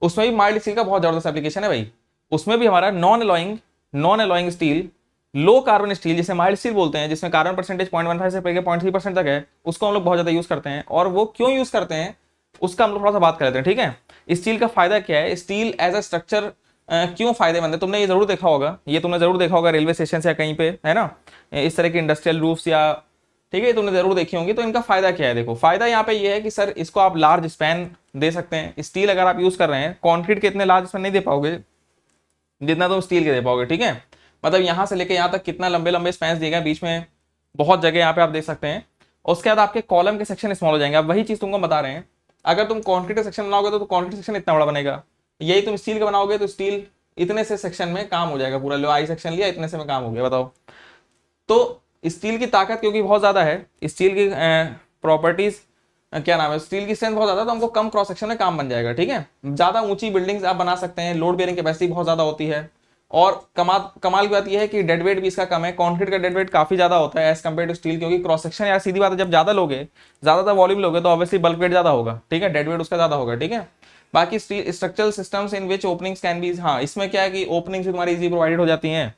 उसमें भी माइल्ड स्टील का बहुत ज़बरदस्त एप्लीकेशन है भाई। उसमें भी हमारा non alloying non alloying steel low carbon steel जिसे माइल्ड स्टील बोलते हैं, जिसमें carbon percentage point one five से लेकर पॉइंट थ्री परसेंट तक है, उसको हम लोग बहुत ज़्यादा यूज़ करते हैं। और वो क्यों यूज़ करते हैं, उसका हम लोग थोड़ा सा बात कर लेते हैं, ठीक है? स्टील का फ़ायदा क्या है? स्टील एज अ स्ट्रक्चर क्यों फ़ायदेमंद है? तुमने ये ज़रूर देखा होगा। ये तुमने ज़रूर देखा होगा रेलवे स्टेशन या कहीं पे, है ना? इस तरह के इंडस्ट्रियल रूफ्स या ठीक है तुमने ज़रूर देखी होंगी तो इनका फ़ायदा क्या है? देखो फ़ायदा यहाँ पे ये है कि सर इसको आप लार्ज स्पैन दे सकते हैं। स्टील अगर आप यूज़ कर रहे हैं कॉन्क्रीट के इतने लार्ज स्पैन नहीं दे पाओगे जितना तुम स्टील के दे पाओगे ठीक है? मतलब यहाँ से लेके यहाँ तक कितना लंबे लंबे स्पैंस दिए गए बीच में बहुत जगह यहाँ पे आप देख सकते हैं। उसके बाद आपके कॉलम के सेक्शन स्मॉल हो जाएँगे। अब वही चीज़ तुमको बता रहे हैं अगर तुम कॉन्क्रीट का सेक्शन बनाओगे तो, तो कॉन्क्रीट सेक्शन इतना बड़ा बनेगा। यही तुम स्टील का बनाओगे तो स्टील इतने से सेक्शन में काम हो जाएगा पूरा लो आई सेक्शन लिया इतने से में काम हो गया बताओ। तो स्टील की ताकत क्योंकि बहुत ज़्यादा है, स्टील की प्रॉपर्टीज़ क्या नाम है, स्टील की स्ट्रेंथ बहुत ज़्यादा तो हमको कम क्रॉस सेक्शन में काम बन जाएगा, ठीक है? ज़्यादा ऊँची बिल्डिंग्स आप बना सकते हैं लोड बेयरिंग कैपेसिटी बहुत ज़्यादा होती है, और कमाल कमाल की बात यह है कि डेड वेट भी इसका कम है कॉन्क्रीट का डेड वेट काफ़ी ज़्यादा होता है एज कंपेयर टू स्टील क्योंकि क्रॉस सेक्शन यार सीधी बात है, जब ज़्यादा लोगे, ज़्यादातर वॉल्यूम लोगे तो ऑब्वियसली बल्क वेट ज़्यादा होगा, ठीक है? डेड वेट उसका ज़्यादा होगा, ठीक है? बाकी structural systems in which openings can be हाँ इसमें क्या है कि ओपनिंग्स भी तुम्हारी इजी प्रोवाइडेड हो जाती हैं।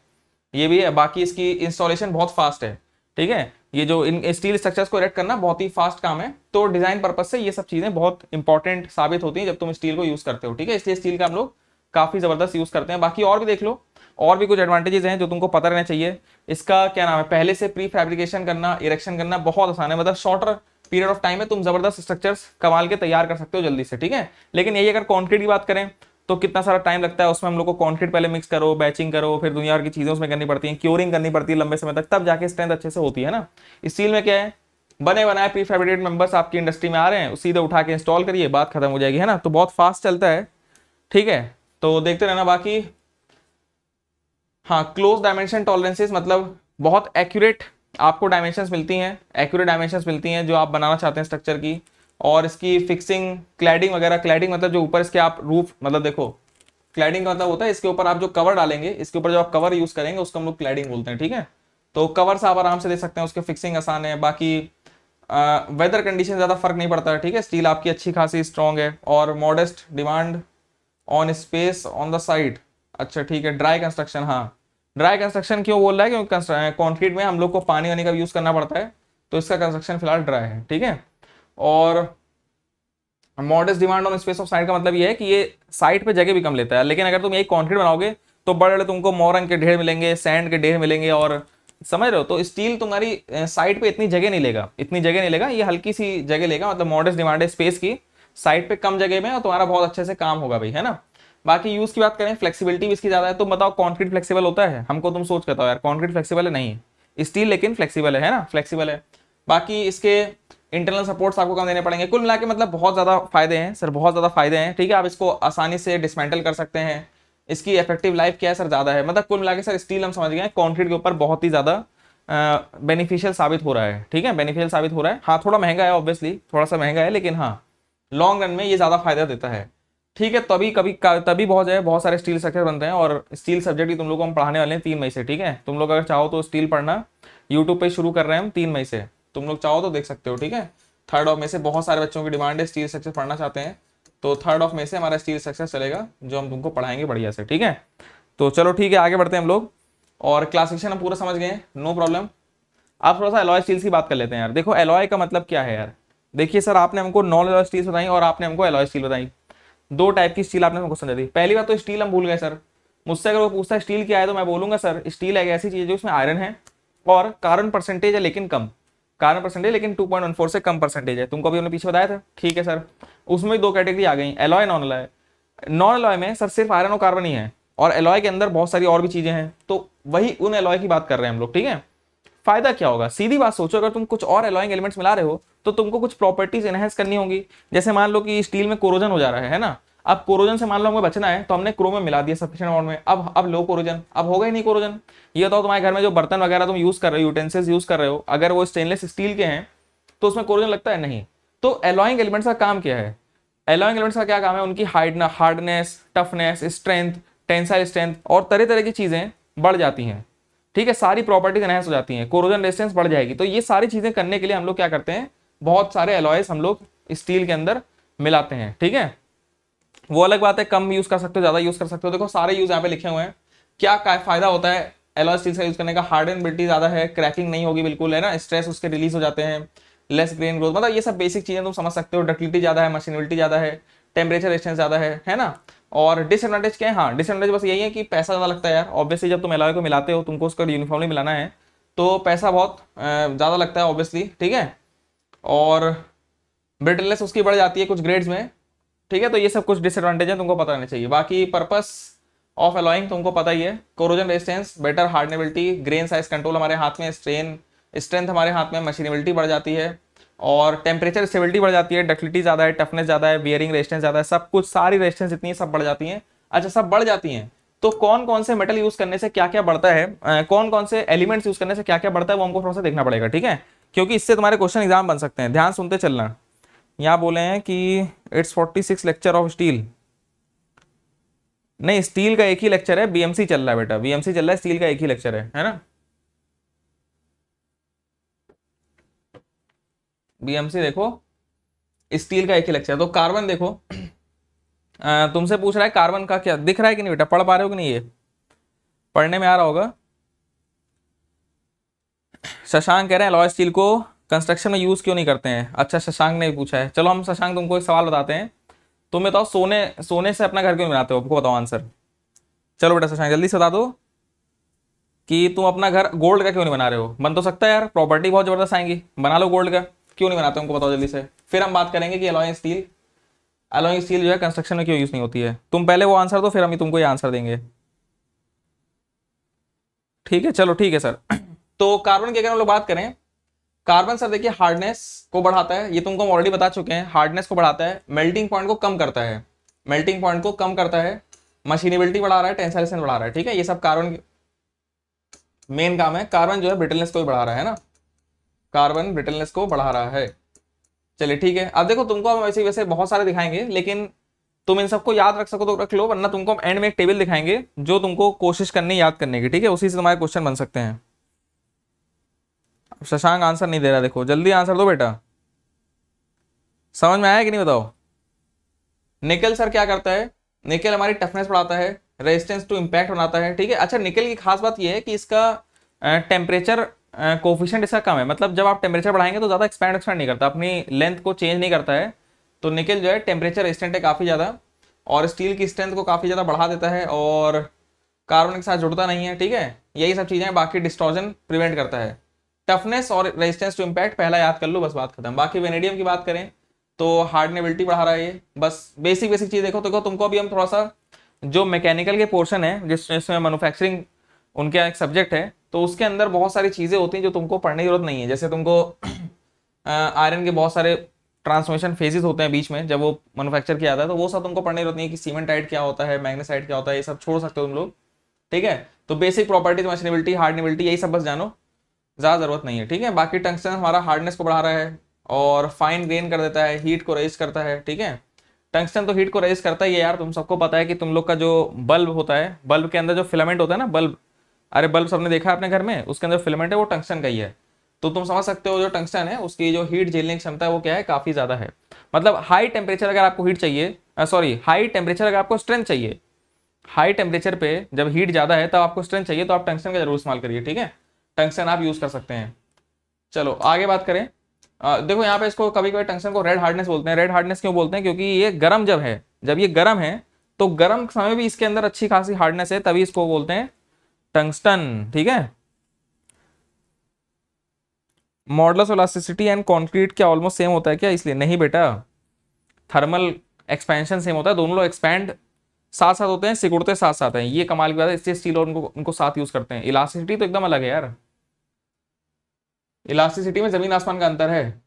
ये भी है, बाकी इसकी इंस्टॉलेशन बहुत फास्ट है, ठीक है? ये जो इन स्टील स्ट्रक्चर्स को एरेक्ट करना बहुत ही फास्ट काम है। तो डिज़ाइन पर्पज से ये सब चीज़ें बहुत इंपॉर्टेंट साबित होती हैं जब तुम स्टील को यूज़ करते हो, ठीक है? इसलिए स्टील का हम लोग काफ़ी ज़बरदस्त यूज़ करते हैं। बाकी और भी देख लो, और भी कुछ एडवांटेजेस हैं जो तुमको पता रहना चाहिए। इसका क्या नाम है? पहले से प्री फैब्रिकेशन करना इरेक्शन करना बहुत आसान है। मतलब शॉर्टर पीरियड ऑफ़ टाइम में तुम ज़बरदस्त स्ट्रक्चर्स कमाल के तैयार कर सकते हो जल्दी से, ठीक है? लेकिन यही अगर कॉन्क्रीट की बात करें तो कितना सारा टाइम लगता है, उसमें हम लोग को कॉन्क्रीट पहले मिक्स करो बैचिंग करो, फिर दुनिया भर की चीज़ें उसमें करनी पड़ती हैं क्योरिंग करनी पड़ती है लंबे समय तक, तब जाके स्ट्रेंथ अच्छे से होती है ना। स्टील में क्या है? बने, बनाए प्री फैब्रिकेट मेंबर्स आपकी इंडस्ट्री में आ रहे हैं सीधे उठा के इंस्टॉल करिए, बात खत्म हो जाएगी, है ना? तो बहुत फास्ट चलता है, ठीक है? तो देखते रहना बाकी। हाँ क्लोज डायमेंशन टॉलरेंसेस मतलब बहुत एक्यूरेट आपको डायमेंशंस मिलती हैं एक्यूरेट डायमेंशंस मिलती हैं जो आप बनाना चाहते हैं स्ट्रक्चर की। और इसकी फिक्सिंग क्लैडिंग वगैरह क्लैडिंग मतलब जो ऊपर इसके आप रूफ मतलब देखो क्लैडिंग का मतलब होता है इसके ऊपर आप जो कवर डालेंगे, इसके ऊपर जो आप कवर यूज़ करेंगे, उसको हम लोग क्लैडिंग बोलते हैं, ठीक है? तो कवर्स आप आराम से दे सकते हैं, उसके फिक्सिंग आसान है, बाकी वेदर कंडीशन ज़्यादा फ़र्क नहीं पड़ता है ठीक है? स्टील आपकी अच्छी खासी स्ट्रॉन्ग है, और modest demand on space on the side अच्छा ठीक है ड्राई कंस्ट्रक्शन हाँ। ड्राई कंस्ट्रक्शन क्यों बोल रहा है? क्योंकि कॉन्क्रीट में हम लोग को पानी वानी का यूज़ करना पड़ता है तो इसका कंस्ट्रक्शन फ़िलहाल ड्राई है, ठीक है? और modest demand on space of side का मतलब ये है कि ये साइड पे जगह भी कम लेता है। लेकिन अगर तुम यही कॉन्क्रीट बनाओगे तो बड़े बड़े तुमको मोरंग के ढेर मिलेंगे सैंड के ढेर मिलेंगे और समझ रहे हो? तो स्टील तुम्हारी साइड पे इतनी जगह नहीं लेगा। इतनी जगह नहीं लेगा, ये हल्की सी जगह लेगा। मतलब मॉडर्स डिमांड है स्पेस की। साइड पे कम जगह में और तुम्हारा बहुत अच्छे से काम होगा भाई, है ना? बाकी यूज़ की बात करें फ्लेक्सिबिलिटी भी इसकी ज़्यादा है। तुम बताओ कॉन्क्रीट फ्लेक्सिबल होता है? हमको तुम सोच करता हो यार कॉन्क्रीट फ्लेक्सिबल है? नहीं। स्टील लेकिन फ्लेक्सिबल है ना? फ्लेक्सिबल है। बाकी इसके इंटरनल सपोर्ट्स आपको कम देने पड़ेंगे। कुल मिला के मतलब बहुत ज़्यादा फ़ायदे हैं, सर, बहुत ज़्यादा फ़ायदे हैं। ठीक है, आप इसको आसानी से डिसमेंटल कर सकते हैं। इसकी इफ़ेक्टिव लाइफ क्या है, सर, ज़्यादा है। मतलब कुल मिला सर स्टील हम समझ गए कॉन्क्रीट के ऊपर बहुत ही ज़्यादा बेनिफिशियल साबित हो रहा है। ठीक है बेनिफिशियल साबित हो रहा है। हाँ थोड़ा महँगा है ऑब्वियसली थोड़ा सा महँगा है, लेकिन हाँ लॉन्ग रन में ये ज़्यादा फ़ायदा देता है। ठीक है, तभी, कभी तभी बहुत है बहुत सारे स्टील स्ट्रक्चर बनते हैं और स्टील सब्जेक्ट ही तुम लोग को हम पढ़ाने वाले हैं तीन मई से। ठीक है, तुम लोग अगर चाहो तो स्टील पढ़ना। यूट्यूब पे शुरू कर रहे हैं हम तीन मई से। तुम लोग चाहो तो देख सकते हो, ठीक है? थर्ड ऑफ़ में से बहुत सारे बच्चों की डिमांड है स्टील स्ट्रक्चर पढ़ना चाहते हैं। तो थर्ड ऑफ़ में से हमारा स्टील स्ट्रक्चर चलेगा, जो हम तुमको पढ़ाएँगे बढ़िया से, ठीक है? तो चलो ठीक है, आगे बढ़ते हैं हम लोग। और क्लासिफिकेशन हम पूरा समझ गए नो प्रॉब्लम आप थोड़ा सा एलॉय स्टील्स की बात कर लेते हैं यार। देखो एलॉय का मतलब क्या है यार? देखिए सर, आपने हमको नॉन एलॉय स्टील्स बताई और आपने हमको एलॉय स्टील बताई। दो टाइप की स्टील आपने हमको समझा दी। पहली बात तो स्टील हम भूल गए सर। मुझसे अगर वो पूछता है, स्टील क्या है? तो मैं बोलूँगा, सर, स्टील एक ऐसी चीज़ है जो उसमें आयरन है और कार्बन परसेंटेज है, लेकिन कम। कार्बन परसेंटेज लेकिन 2.14 से कम परसेंटेज है। तुमको अभी हमने पीछे बताया था। ठीक है, सर। उसमें दो कैटेगरी आ गई। Alloy non alloy non alloy में सर सिर्फ़ आयरन और कार्बन ही है। और एलॉय के अंदर बहुत सारी और भी चीज़ें हैं। तो वही उन एलॉय की बात कर रहे हैं हम लोग, ठीक है? फ़ायदा क्या होगा? सीधी बात सोचो, अगर तुम कुछ और एलॉइंग एलिमेंट्स मिला रहे हो तो तुमको कुछ प्रॉपर्टीज़ एनहेंस करनी होगी। जैसे मान लो कि स्टील में कोरोजन हो जा रहा है ना? अब कोरोजन से मान लो हमें बचना है तो हमने क्रोम में मिला दिया सफिशियंट अमाउंट में। अब अब लो कोरोजन। अब होगा ही नहीं कोरोजन। ये बताओ तुम्हारे घर में जो बर्तन वगैरह तुम यूज़ कर रहे हो यूटेंसिल्स यूज़ कर रहे हो, अगर वो स्टेनलेस स्टील के हैं तो उसमें कोरोजन लगता है? नहीं। तो एलॉइंग एलिमेंट्स का काम क्या है? एलॉइंग एलिमेंट्स का क्या काम है? उनकी hardness toughness strength tensile strength और तरह तरह की चीज़ें बढ़ जाती हैं। ठीक है, सारी प्रॉपर्टीज़ एनहेंस हो जाती हैं। कोरोजन रेजिस्टेंस बढ़ जाएगी। तो ये सारी चीज़ें करने के लिए हम लोग क्या करते हैं? बहुत सारे एलॉयस हम लोग स्टील के अंदर मिलाते हैं। ठीक है? वो अलग बात है, कम यूज़ कर सकते हो, ज़्यादा यूज़ कर सकते हो। देखो, सारे यूज़ यहाँ पे लिखे हुए हैं। क्या फ़ायदा होता है एलॉय स्टील का यूज़ करने का? हार्डनबिलिटी ज़्यादा है क्रैकिंग नहीं होगी बिल्कुल, है ना? स्ट्रेस उसके रिलीज़ हो जाते हैं। लेस ग्रेन ग्रोथ मतलब ये सब बेसिक चीज़ें तुम समझ सकते हो। डक्टिलिटी ज़्यादा है मशीनिलिटी ज़्यादा है टेम्परेचर रेजिस्टेंस ज़्यादा है है ना? और डिसएडवांटेज क्या है? हाँ डिसएडवांटेज बस यही है कि पैसा ज़्यादा लगता है यार। ऑब्वियसली जब तुम एलॉय को मिलाते हो, तुमको उसका यूनिफॉर्मली मिलाना है तो पैसा बहुत ज़्यादा लगता है ऑब्वियसली ठीक है? और ब्रिटलनेस उसकी बढ़ जाती है कुछ ग्रेड्स में ठीक है तो ये सब कुछ डिसएडवांटेज है, तुमको पता रहना चाहिए। बाकी पर्पस ऑफ़ अलॉइंग तुमको पता ही है corrosion resistance better hardenability grain size control हमारे हाथ में स्ट्रेन स्ट्रेंथ हमारे हाथ में मशीनेबिलिटी बढ़ जाती है, और टेम्परेचर स्टेबिलिटी बढ़ जाती है डक्टिलिटी ज़्यादा है टफनेस ज़्यादा है बियरिंग रेजिस्टेंस ज़्यादा है, सब कुछ, सारी रेजिस्टेंस इतनी सब बढ़ जाती हैं। अच्छा सब बढ़ जाती हैं तो कौन कौन से मेटल यूज़ करने से क्या क्या बढ़ता है कौन कौन से एलिमेंट्स यूज़ करने से क्या क्या बढ़ता है, वो हमको थोड़ा सा देखना पड़ेगा, ठीक है? क्योंकि इससे तुम्हारे क्वेश्चन एग्ज़ाम बन सकते हैं। ध्यान सुनते चलना। यहाँ बोले हैं कि it's forty six lecture of steel नहीं स्टील का एक ही लेक्चर है बीएमसी चल रहा है बेटा। बीएमसी चल रहा है स्टील का एक ही लेक्चर है है ना? बीएमसी देखो स्टील का एक ही लेक्चर है। तो कार्बन देखो तुमसे पूछ रहा है कार्बन का क्या, दिख रहा है कि नहीं बेटा? पढ़ पा रहे हो कि नहीं ये? पढ़ने में आ रहा होगा। शशांक कह रहे हैं लॉय स्टील को कंस्ट्रक्शन में यूज़ क्यों नहीं करते हैं? अच्छा शशांक ने पूछा है। चलो, हम शशांक तुमको एक सवाल बताते हैं। तुम बताओ, सोने सोने से अपना घर क्यों बनाते हो? आपको बताओ आंसर। चलो बेटा शशांक, जल्दी से बता दो कि तुम अपना घर गोल्ड का क्यों नहीं बना रहे हो? बन तो सकता है यार, प्रॉपर्टी बहुत ज़बरदस्त आएँगी। बना लो गोल्ड का। क्यों नहीं बनाते उनको बताओ जल्दी से। फिर हम बात करेंगे कि अलॉइंग स्टील अलॉइंग स्टील जो है कंस्ट्रक्शन में क्यों यूज़ नहीं होती है? तुम पहले वो आंसर दो, फिर हम तुमको ये आंसर देंगे। ठीक है, चलो, ठीक है सर तो कार्बन की अगर हम लोग बात करें कार्बन सर देखिए हार्डनेस को बढ़ाता है, ये तुमको हम ऑलरेडी बता चुके हैं हार्डनेस को बढ़ाता है मेल्टिंग पॉइंट को कम करता है मेल्टिंग पॉइंट को कम करता है मशीनेबिलिटी बढ़ा रहा है टेंसाइलेशन बढ़ा रहा है, ठीक है? ये सब कार्बन मेन काम है। कार्बन जो है ब्रिटलनेस को बढ़ा रहा है ना? कार्बन ब्रिटलनेस को बढ़ा रहा है। चलिए, ठीक है। अब देखो, तुमको हम वैसे वैसे बहुत सारे दिखाएँगे, लेकिन तुम इन सबको याद रख सको तो रख लो, वरना तुमको हम एंड में एक टेबल दिखाएँगे, जो तुमको कोशिश करनी, याद करने की, ठीक है? उसी से तुम्हारे क्वेश्चन बन सकते हैं। शशांक आंसर नहीं दे रहा, देखो। जल्दी आंसर दो बेटा। समझ में आया कि नहीं बताओ? निकल सर क्या करता है? निकल हमारी टफनेस बढ़ाता है रेजिस्टेंस टू इम्पैक्ट बनाता है, ठीक है? अच्छा निकल की खास बात यह है कि इसका टेम्परेचर कोफिशेंट इसका कम है। मतलब जब आप टेम्परेचर बढ़ाएँगे तो ज़्यादा एक्सपैंड एक्सपैंड नहीं करता। अपनी लेंथ को चेंज नहीं करता है। तो निकल जो है टेम्परेचर रेजिस्टेंट है काफ़ी ज़्यादा, और स्टील की स्ट्रेंथ को काफ़ी ज़्यादा बढ़ा देता है, और कार्बन के साथ जुड़ता नहीं है, ठीक है? यही सब चीज़ें बाकी डिस्टोजन प्रिवेंट करता है। टफनेस और रेजिस्टेंस टू इम्पैक्ट पहला याद कर लो, बस बात खत्म। बाकी वेनेडियम की बात करें तो हार्डनेबिलिटी बढ़ा रहा है ये। बस बेसिक बेसिक चीज़ देखो देखो, तुमको अभी हम थोड़ा सा जो मैकेनिकल के पोर्शन है, जिस, जिसमें मैनुफैक्चरिंग उनके एक सब्जेक्ट है तो उसके अंदर बहुत सारी चीज़ें होती हैं जो तुमको पढ़ने की ज़रूरत नहीं है। जैसे तुमको आयरन के बहुत सारे ट्रांसफॉर्मेशन फेजेस होते हैं बीच में, जब वो मैनुफैक्चर किया जाता है तो वो सब तुमको पढ़ने की ज़रूरत नहीं है कि सीमेंटाइट क्या होता है मैग्नेसाइट क्या होता है, ये सब छोड़ सकते हो तुम लोग। ठीक है? तो बेसिक प्रॉपर्टीज़ मशीनेबिलिटी हार्डनेबिलिटी यही सब बस जानो। ज़्यादा ज़रूरत नहीं है, ठीक है? बाकी टंक्शन हमारा हार्डनेस को बढ़ा रहा है और फाइन ग्रेन कर देता है हीट को रेज करता है, ठीक है? टंक्शन तो हीट को रेज करता ही है यार, तुम सबको पता है कि तुम लोग का जो बल्ब होता है बल्ब के अंदर जो फिलामेंट होता है ना बल्ब अरे बल्ब सबने देखा है अपने घर में? उसके अंदर फिलामेंट है वो टंक्शन का ही है। तो तुम समझ सकते हो जो टंक्शन है, उसकी जो हीट झेलने की क्षमता है वो क्या है? काफ़ी ज़्यादा है। मतलब हाई टेम्परेचर अगर आपको हीट चाहिए सॉरी हाई टेम्परेचर अगर आपको स्ट्रेंथ चाहिए हाई टेम्परेचर पे जब हीट ज़्यादा है तब आपको स्ट्रेंथ चाहिए तो आप टंक्शन का ज़रूर इस्तेमाल करिए, ठीक है? टंक्शन आप यूज़ कर सकते हैं। चलो आगे बात करें। आ, देखो यहाँ पे इसको कभी कभी टंक्शन को रेड हार्डनेस बोलते हैं। रेड हार्डनेस क्यों बोलते हैं? क्योंकि ये गर्म जब है जब ये गर्म है तो गर्म समय भी इसके अंदर अच्छी खासी हार्डनेस है तभी इसको बोलते हैं टंगस्टन ठीक है? मॉडलस इलास्टिसिटी एंड कॉन्क्रीट क्या ऑलमोस्ट सेम होता है क्या इसलिए? नहीं बेटा। थर्मल एक्सपेंशन सेम होता है। दोनों लोग एक्सपैंड साथ साथ होते हैं सिकुड़ते साथ साथ हैं। ये कमाल की बात है इससे स्टील और उनको उनको साथ यूज़ करते हैं। इलास्टिसिटी तो एकदम अलग है यार। इलास्टिसिटी में ज़मीन आसमान का अंतर है।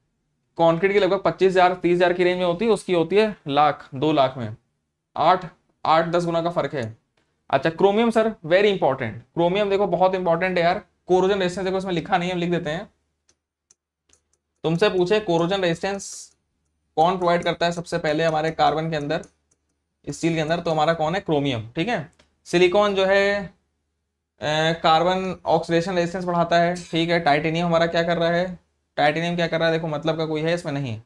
कॉन्क्रीट की लगभग पच्चीस हज़ार, तीस हज़ार की रेंज में होती है, उसकी होती है लाख, दो लाख में। आठ आठ, दस गुना का फ़र्क है। अच्छा chromium sir very important chromium देखो, बहुत इंपॉर्टेंट है यार। कोरोजन रेजिस्टेंस देखो, इसमें लिखा नहीं है, हम लिख देते हैं। तुमसे पूछे कोरोजन रेजिस्टेंस कौन प्रोवाइड करता है सबसे पहले हमारे कार्बन के अंदर? स्टील के अंदर तो हमारा कौन है? क्रोमियम ठीक है? सिलिकॉन जो है कार्बन ऑक्सीडेशन रेजिस्टेंस बढ़ाता है। ठीक है टाइटेनियम हमारा क्या कर रहा है? टाइटेनियम क्या कर रहा है? देखो मतलब का कोई है इसमें नहीं।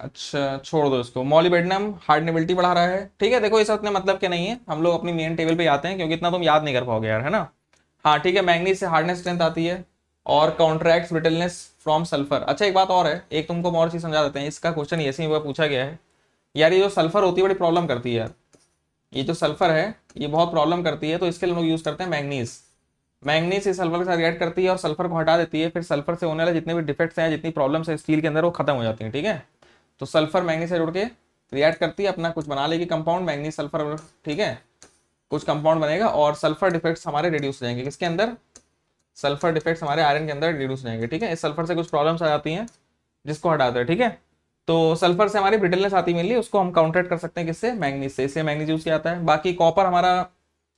अच्छा छोड़ दो इसको। मॉलीबेडनम हार्डनेबिलिटी बढ़ा रहा है। ठीक है, देखो ये सब इतने मतलब के नहीं है। हम लोग अपनी मेन टेबल पे आते हैं, क्योंकि इतना तुम याद नहीं कर पाओगे यार, है ना? हाँ ठीक है मैंगनीज से हार्डनेस स्ट्रेंथ आती है और कॉन्ट्रैक्ट ब्रिटलनेस फ्रॉम सल्फ़र अच्छा एक बात और है, एक तुमको और चीज़ समझा देते हैं। इसका क्वेश्चन ऐसे ही पूछा गया है। यार, ये जो सल्फ़र होती है, बड़ी प्रॉब्लम करती है यार। ये जो सल्फ़र है, ये बहुत प्रॉब्लम करती है तो इसके लिए लोग यूज़ करते हैं मैंगनीज मैंगनीज से सल्फ़र के साथ रिएक्ट करती है और सल्फ़र को हटा देती है, फिर सल्फ़र से होने वाले जितने भी डिफेक्ट्स हैं, जितनी प्रॉब्लम्स है स्टील के अंदर, वो खत्म हो जाती हैं, ठीक है? तो सल्फ़र मैंगनीज से जुड़ के रिएक्ट करती है, अपना कुछ बना लेगी कंपाउंड मैंगनीज सल्फ़र ठीक है? कुछ कंपाउंड बनेगा और सल्फ़र डिफेक्ट्स हमारे रिड्यूस हो जाएँगे। किसके अंदर? सल्फ़र डिफेक्ट्स हमारे आयरन के अंदर रिड्यूस हो जाएँगे, ठीक है? इस सल्फ़र से कुछ प्रॉब्लम्स आ जाती हैं, जिसको हटाते हैं, ठीक है? तो सल्फ़र से हमारी ब्रिटलनेस आती मिली उसको हम काउंटर कर सकते हैं किससे? मैंगनीज से। इससे मैंगनीज यूज़ किया जाता है। बाकी कॉपर हमारा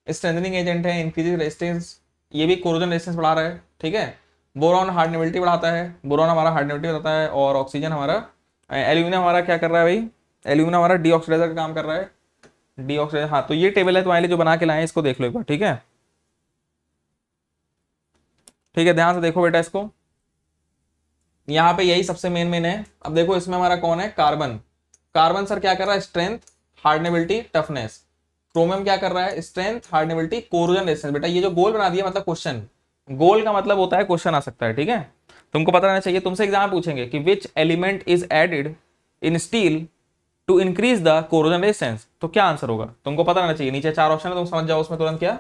स्ट्रेंथनिंग एजेंट है इंक्रीज रेजिस्टेंस ये भी कोरोजन रेजिस्टेंस बढ़ा रहा है, ठीक है? बोरॉन हार्डनेबिलिटी बढ़ाता है। बोरॉन हमारा हार्डनेबिलिटी बताता है और ऑक्सीजन हमारा एल्यूमिनियम हमारा क्या कर रहा है भाई? एल्यूमिनियम हमारा डीऑक्सीडाइजर का काम कर रहा है। डीऑक्सीडाइजर हाँ तो ये टेबल है तुम्हारे लिए जो बना के लाए, इसको देख लो एक बार, ठीक है? ठीक है, ध्यान से देखो बेटा इसको। यहाँ पे यही सबसे मेन मेन है। अब देखो, इसमें हमारा कौन है? कार्बन कार्बन सर क्या कर रहा है? स्ट्रेंथ हार्डनेबिलिटी टफनेस क्रोमियम क्या कर रहा है? स्ट्रेंथ हार्डनेबिलिटी कोरोजन रेजिस्टेंस बेटा, ये जो गोल बना दिया मतलब क्वेश्चन गोल का मतलब होता है क्वेश्चन आ सकता है, ठीक है? तुमको पता रहना चाहिए, तुमसे एग्ज़ाम पूछेंगे कि which element is added in steel to increase the corrosion resistance तो क्या आंसर होगा? तुमको पता रहना चाहिए। नीचे चार ऑप्शन है, तुम समझ जाओ उसमें तुरंत क्या?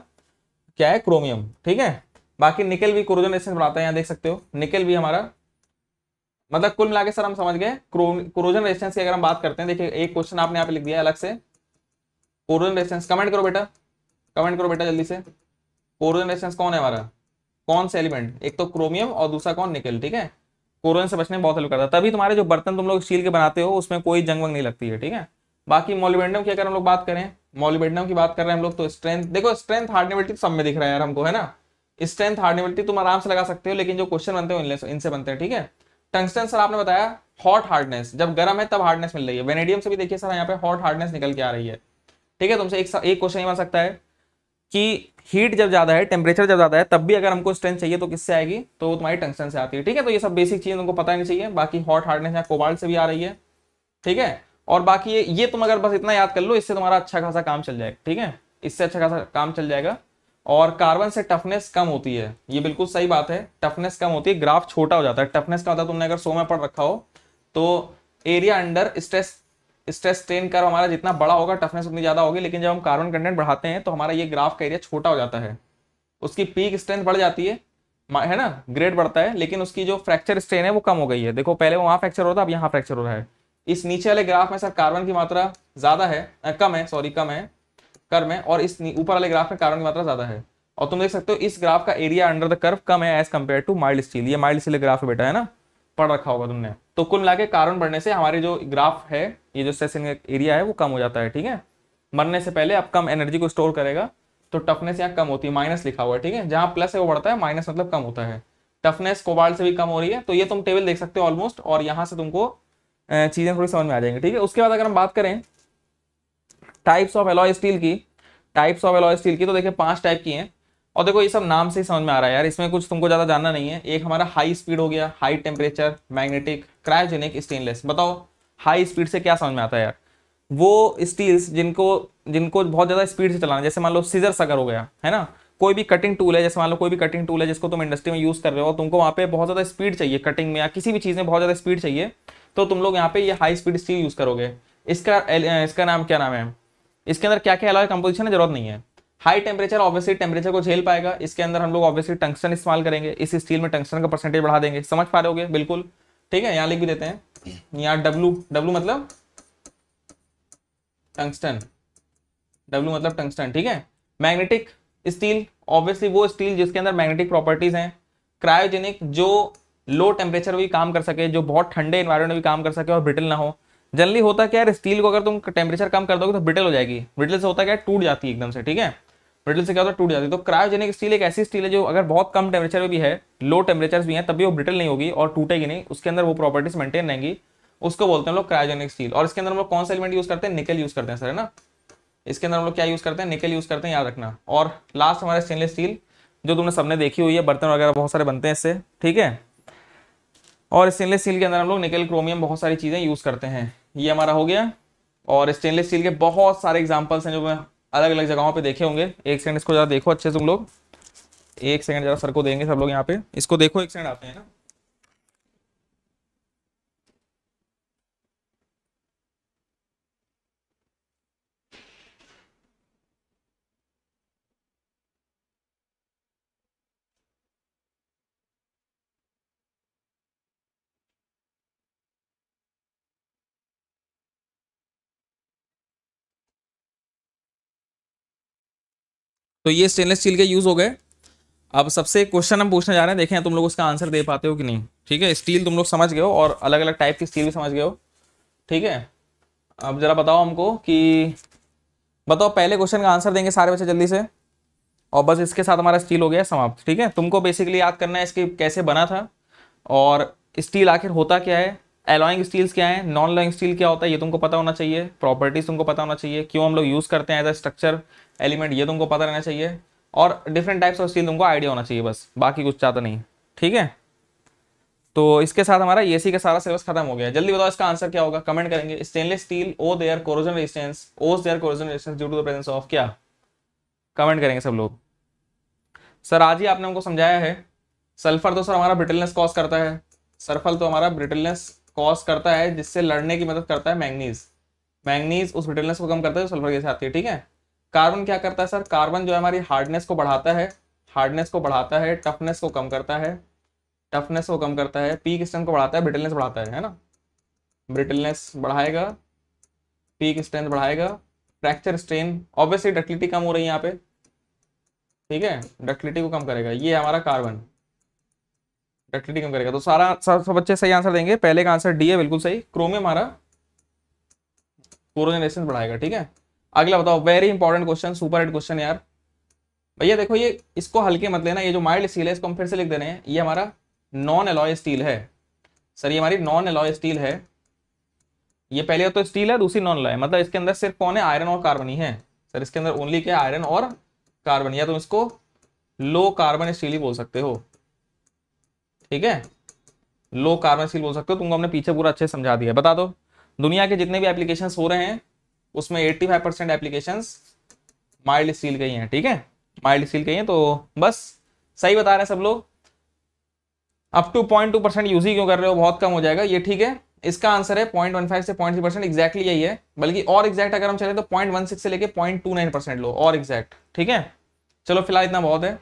क्या है? क्रोमियम ठीक है? बाकी निकल भी कोरोजन रेजिस्टेंस बढ़ाता है, यहाँ देख सकते हो। निकल भी हमारा मतलब कुल मिला के सर हम समझ गए कोरोजन रेजिस्टेंस की अगर हम बात करते हैं, देखिए, एक क्वेश्चन आपने यहाँ पे लिख दिया अलग से। कोरोजन रेजिस्टेंस कमेंट करो बेटा। कमेंट करो बेटा जल्दी से। कोरोजन रेजिस्टेंस कौन है हमारा? कौन से एलिमेंट एक तो क्रोमियम और दूसरा कौन? निकल ठीक है? कोरोजन से बचने में बहुत हेल्प करता है। तभी तुम्हारे जो बर्तन तुम लोग स्टील के बनाते हो, उसमें कोई जंग वंग नहीं लगती है, ठीक है? बाकी मोलिबेंडम की अगर हम लोग बात करें मोलिबेंडम की बात कर रहे हैं हम लोग तो स्ट्रेंथ देखो स्ट्रेंथ हार्डनेबिलिटी सब में दिख रहा है यार हमको, है ना? स्ट्रेंथ हार्डनेबिलिटी तुम आराम से लगा सकते हो, लेकिन जो क्वेश्चन बनते हो इनसे बनते हैं, ठीक है? टंगस्टन सर आपने बताया हॉट हार्डनेस जब गर्म है तब हार्डनेस मिल रही है। वेनेडियम से भी देखिए सर यहाँ पे हॉट हार्डनेस निकल के आ रही है। ठीक है, तुमसे एक एक क्वेश्चन ये बन सकता है कि हीट जब ज़्यादा है टेम्परेचर जब ज़्यादा है, तब भी अगर हमको स्ट्रेंथ चाहिए तो किससे आएगी? तो तुम्हारी टंगस्टन से आती है। ठीक है तो ये सब बेसिक चीज़ उनको पता नहीं चाहिए। बाकी हॉट हार्डनेस यहाँ कोबाल्ट से भी आ रही है। ठीक है, और बाकी ये तुम अगर बस इतना याद कर लो, इससे तुम्हारा अच्छा खासा काम चल जाएगा। ठीक है, इससे अच्छा खासा काम चल जाएगा। और कार्बन से टफनेस कम होती है। ये बिल्कुल सही बात है। टफनेस कम होती है ग्राफ छोटा हो जाता है। टफनेस का होता है तुमने अगर सो में पढ़ रखा हो तो area under stress stress strain curve हमारा जितना बड़ा होगा टफनेस उतनी ज़्यादा होगी। लेकिन जब हम कार्बन कंटेंट बढ़ाते हैं तो हमारा ये ग्राफ का एरिया छोटा हो जाता है। उसकी पीक स्ट्रेंथ बढ़ जाती है है ना? ग्रेड बढ़ता है, लेकिन उसकी जो फ्रैक्चर स्ट्रेन है, वो कम हो गई है। देखो, पहले वहाँ फ्रैक्चर है अब यहाँ फ्रैक्चर हो रहा है। इस नीचे वाले ग्राफ में सर कार्बन की मात्रा ज़्यादा है कम है सॉरी कम है। कर्व में, और इस ऊपर वाले ग्राफ में कार्बन की मात्रा ज़्यादा है। और तुम देख सकते हो, इस ग्राफ का एरिया अंडर द कर्व कम है as compare to mild steel ये माइल्ड स्टील ग्राफ है बेटा है ना? पढ़ रखा होगा तुमने। तो कुल मिला कार्बन बढ़ने से हमारे जो ग्राफ है, ये जो सेशन एरिया है, वो कम हो जाता है, ठीक है? मरने से पहले अब कम एनर्जी को स्टोर करेगा तो टफनेस यहाँ कम होती है माइनस लिखा हुआ है, ठीक है? जहाँ प्लस है, वो बढ़ता है माइनस मतलब कम होता है। टफनेस कोबाल्ट से भी कम हो रही है तो ये तुम टेबल देख सकते हो ऑलमोस्ट और यहाँ से तुमको चीज़ें थोड़ी समझ में आ जाएँगी, ठीक है? उसके बाद अगर हम बात करें टाइप्स ऑफ़ एलॉय स्टील की टाइप्स ऑफ़ एलॉय स्टील की तो देखिए पाँच टाइप की हैं। और देखो ये सब नाम से ही समझ में आ रहा है यार, इसमें कुछ तुमको ज़्यादा जानना नहीं है। एक हमारा हाई स्पीड हो गया high temperature magnetic cryogenic stainless बताओ हाई स्पीड से क्या समझ में आता है यार? वो स्टील्स जिनको जिनको बहुत ज़्यादा स्पीड से चलाना, जैसे मान लो सीजर्स अगर हो गया, है ना? कोई भी कटिंग टूल है, जैसे मान लो कोई भी कटिंग टूल है, जिसको तुम इंडस्ट्री में यूज़ कर रहे हो तुमको वहाँ पे बहुत ज़्यादा स्पीड चाहिए कटिंग में या किसी भी चीज़ में बहुत ज़्यादा स्पीड चाहिए तो तुम लोग यहाँ पे ये हाई स्पीड स्टील यूज़ करोगे। इसका इसका नाम क्या नाम है? इसके अंदर क्या क्या अलॉय कंपोजिशन है, ज़रूरत नहीं है। हाई टेम्परेचर ऑब्वियसली टेम्परेचर को झेल पाएगा। इसके अंदर हम लोग ऑब्वियसली टंक्स्टन इस्तेमाल करेंगे। इस स्टील में टंक्स्टन का परसेंटेज बढ़ा देंगे। समझ पा रहे हो बिल्कुल। ठीक है, यहाँ लिख भी देते हैं। यहाँ डब्लू डब्लू मतलब टंक्स्टन डब्लू मतलब टंक्स्टन ठीक है? मैग्नेटिक स्टील ऑब्वियसली वो स्टील जिसके अंदर मैग्नेटिक प्रॉपर्टीज़ हैं। क्रायोजेनिक जो लो टेम्परेचर भी काम कर सके, जो बहुत ठंडे इन्वायरमेंट में भी काम कर सके और ब्रिटल ना हो। जनरली होता क्या है स्टील को अगर तुम टेम्परेचर कम कर दोगे तो ब्रिटल हो जाएगी। ब्रिटल से होता क्या है, टूट जाती है एकदम से, ठीक है? ब्रिटल से क्या होता है, टूट जाती है। तो क्रायोजेनिक स्टील एक ऐसी स्टील है जो अगर बहुत कम टेम्परेचर भी है लो टेम्परेचर भी है तभी वो ब्रिटल नहीं होगी और टूटेगी नहीं। उसके अंदर वो प्रॉपर्टीज़ मेंटेन रहेंगी। उसको बोलते हैं लोग क्रायोजेनिक स्टील और इसके अंदर हम लोग कौन सा एलिमेंट यूज़ करते हैं? निकल यूज़ करते हैं सर है ना? इसके अंदर हम लोग क्या यूज़ करते हैं? निकल यूज़ करते हैं, याद रखना। और लास्ट हमारे स्टेनलेस स्टील जो तुमने सबने देखी हुई है, बर्तन वगैरह बहुत सारे बनते हैं इससे, ठीक है? और स्टेनलेस स्टील के अंदर हम लोग निकल क्रोमियम बहुत सारी चीज़ें यूज़ करते हैं। ये हमारा हो गया। और स्टेनलेस स्टील के बहुत सारे एग्जाम्पल्स हैं जो मैं अलग अलग जगहों पे देखे होंगे। एक सेकंड इसको जरा देखो अच्छे से तुम लोग। एक सेकंड जरा सर को देंगे सब लोग यहाँ पे। इसको देखो एक सेकंड आते हैं ना। तो ये स्टेनलेस स्टील के यूज़ हो गए। अब सबसे क्वेश्चन हम पूछने जा रहे हैं, देखें तुम लोग उसका आंसर दे पाते हो कि नहीं। ठीक है स्टील तुम लोग समझ गए हो और अलग अलग टाइप की स्टील भी समझ गए हो। ठीक है, अब जरा बताओ हमको कि बताओ, पहले क्वेश्चन का आंसर देंगे सारे बच्चे जल्दी से। और बस इसके साथ हमारा स्टील हो गया, समाप्त। ठीक है, तुमको बेसिकली याद करना है इसके कैसे बना था। और स्टील आखिर होता क्या है? एलॉइंग स्टील्स क्या है? नॉन लॉइंग स्टील क्या होता है? ये तुमको पता होना चाहिए। प्रॉपर्टीज़ तुमको पता होना चाहिए। क्यों हम लोग यूज़ करते हैं एज अ स्ट्रक्चर एलिमेंट ये तुमको पता रहना चाहिए और डिफरेंट टाइप्स ऑफ़ स्टील तुमको आइडिया होना चाहिए बस, बाकी कुछ चाहता नहीं। ठीक है? तो इसके साथ हमारा एसी का सारा सिलेबस खत्म हो गया। जल्दी बताओ इसका आंसर क्या होगा? कमेंट करेंगे। Stainless steel owe their corrosion resistance owes their corrosion resistance due to the presence of क्या? कमेंट करेंगे सब लोग। सर आज ही आपने हमको समझाया है। सल्फ़र तो सर हमारा ब्रिटलनेस कॉज करता है। सल्फ़र तो हमारा ब्रिटलनेस कॉज करता है, जिससे लड़ने की मदद करता है मैंगनीज मैंगनीज उस ब्रिटलनेस को कम करता है सल्फ़र आती है, ठीक है? कार्बन क्या करता है सर? कार्बन जो है हमारी हार्डनेस को बढ़ाता है। हार्डनेस को बढ़ाता है टफनेस को कम करता है। टफनेस को कम करता है पीक स्ट्रेंथ को बढ़ाता है ब्रिटलनेस बढ़ाता है है ना? ब्रिटलनेस बढ़ाएगा पीक स्ट्रेंथ बढ़ाएगा फ्रैक्चर स्ट्रेन ऑब्वियसली डक्टिलिटी कम हो रही है यहाँ पे। ठीक है? डक्टिलिटी को कम करेगा। ये हमारा कार्बन डक्टिलिटी कम करेगा। तो सारा सब सब बच्चे सही आंसर देंगे। पहले का आंसर डी है, बिल्कुल सही। क्रोमियम हमारा कोरोजन बढ़ाएगा, ठीक है? अगला बताओ very important question super hit question यार। भैया देखो ये, इसको हल्के मत लेना, ये जो माइल्ड स्टील है, इसको हम फिर से लिख दे रहे हैं। ये हमारा नॉन एलॉय स्टील है। सर, ये हमारी नॉन एलॉय स्टील है। ये पहले तो स्टील है, दूसरी नॉन एलॉय मतलब इसके अंदर सिर्फ़ कौन है? आयरन और कार्बन ही है। सर, इसके अंदर ओनली क्या आयरन और कार्बन या तुम इसको लो कार्बन स्टील ही बोल सकते हो। ठीक है? लो कार्बन स्टील बोल सकते हो। तुमको हमने पीछे पूरा अच्छे समझा दिया बता दो, दुनिया के जितने भी एप्लीकेशन हो रहे हैं उसमें 85 परसेंट एप्लीकेशन माइल्ड स्टील के ही ठीक है? माइल्ड स्टील ही हैं तो बस सही बता रहे हैं सब लोग। Up to point two percent use ही क्यों कर रहे हो? बहुत कम हो जाएगा। ये ठीक है। इसका आंसर है पॉइंट वन फाइव से पॉइंट थ्री परसेंट एक्जैक्टली यही है। बल्कि और एक्जैक्ट अगर हम चले तो पॉइंट वन सिक्स से लेके पॉइंट टू नाइन परसेंट लो, और एक्जैक्ट ठीक है? चलो, फ़िलहाल इतना बहुत है।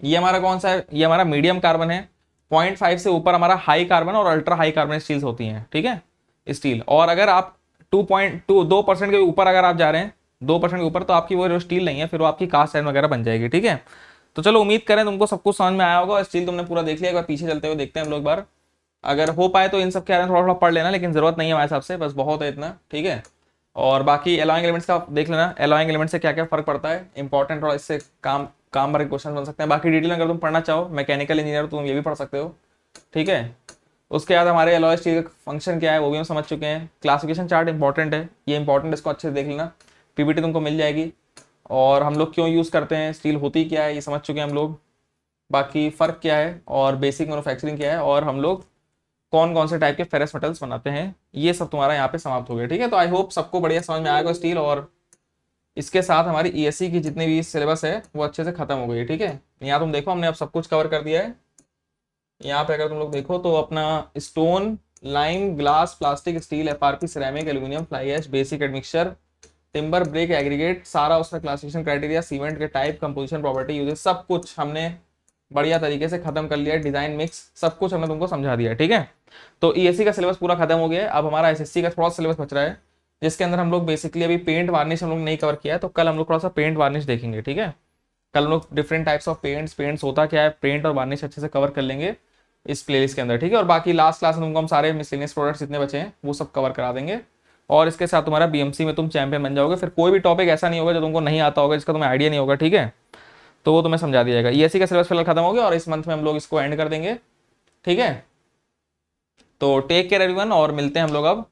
ये हमारा कौन सा है? ये हमारा मीडियम कार्बन है। पॉइंट फाइव से ऊपर हमारा हाई कार्बन और अल्ट्रा हाई कार्बन स्टील्स होती हैं, ठीक है? स्टील और अगर आप टू पॉइंट, टू, दो परसेंट के ऊपर अगर आप जा रहे हैं, दो परसेंट के ऊपर तो आपकी वो स्टील नहीं है, फिर वो आपकी कास्ट आयरन वगैरह बन जाएगी, ठीक है? तो चलो, उम्मीद करें तुमको सब कुछ समझ में आया होगा, स्टील तुमने पूरा देख लिया, एक बार पीछे चलते हुए देखते हैं हम लोग बार। अगर हो पाए तो इन सब के में थोड़ा थोड़ा पढ़ लेना, लेकिन ज़रूरत नहीं है हमारे हिसाब से, बस बहुत है इतना, ठीक है? और बाकी एलॉइंग एलिमेंट्स का देख लेना एलॉइंग एलिमेंट से क्या क्या फ़र्क पड़ता है इंपॉर्टेंट और इससे काम काम भरे क्वेश्चन बन सकते हैं। बाकी डिटेल अगर तुम पढ़ना चाहो मैकेनिकल इंजीनियर तुम ये भी पढ़ सकते हो, ठीक है? उसके बाद हमारे एलॉय स्टील का फ़ंक्शन क्या है, वो भी हम समझ चुके हैं। क्लासिफिकेशन चार्ट इंपॉर्टेंट है। ये इंपॉर्टेंट है इसको अच्छे से देख लेना। पीपीटी तुमको मिल जाएगी। और हम लोग क्यों यूज़ करते हैं? स्टील होती क्या है, ये समझ चुके हैं हम लोग। बाकी फ़र्क क्या है और बेसिक मैनुफैक्चरिंग क्या है और हम लोग कौन कौन से टाइप के फेरस मेटल्स बनाते हैं, ये सब तुम्हारा यहाँ पे समाप्त हो गया, ठीक है? तो आई होप सबको बढ़िया समझ में आएगा स्टील और इसके साथ हमारी ई e की जितनी भी सिलेबस है, वो अच्छे से खत्म हो गई है ठीक है? यहाँ तुम देखो, हमने अब सब कुछ कवर कर दिया है। यहाँ पे अगर तुम लोग देखो तो अपना stone lime glass plastic steel F R P ceramic aluminium fly ash basic admixture timber brick aggregate सारा उसका क्लासिफिकेशन क्राइटेरिया सीमेंट के टाइप कंपोजिशन प्रॉपर्टी यूजेस सब कुछ हमने बढ़िया तरीके से खत्म कर लिया डिज़ाइन मिक्स सब कुछ हमने तुमको समझा दिया, ठीक है? तो ई e का सिलेबस पूरा खत्म हो गया अब हमारा एसएससी का थोड़ा सिलेबस बच रहा है, जिसके अंदर हम लोग बेसिकली अभी पेंट वार्निश हम लोग नहीं कवर किया है तो कल हम लोग थोड़ा सा पेंट वार्निश देखेंगे, ठीक है? कल हम लोग different types of paints paints होता क्या है पेंट और वार्निश अच्छे से कवर कर लेंगे। इस प्लेलिस्ट के अंदर, ठीक है? और बाकी लास्ट क्लास में तुमको हम सारे मिसलिनियस प्रोडक्ट्स जितने बचे हैं, वो सब कवर करा देंगे। और इसके साथ तुम्हारा बीएमसी में तुम चैंपियन बन जाओगे। फिर कोई भी टॉपिक ऐसा नहीं होगा जो तुमको नहीं आता होगा, जिसका तुम्हें आइडिया नहीं होगा, ठीक है? तो वो तुम्हें समझा दिया जाएगा। ई e का सिलेबस फ़िलहाल खत्म हो गया और इस मंथ में हम लोग इसको एंड कर देंगे, ठीक है? तो टेक केयर एवरीवन और मिलते हैं हम लोग अब।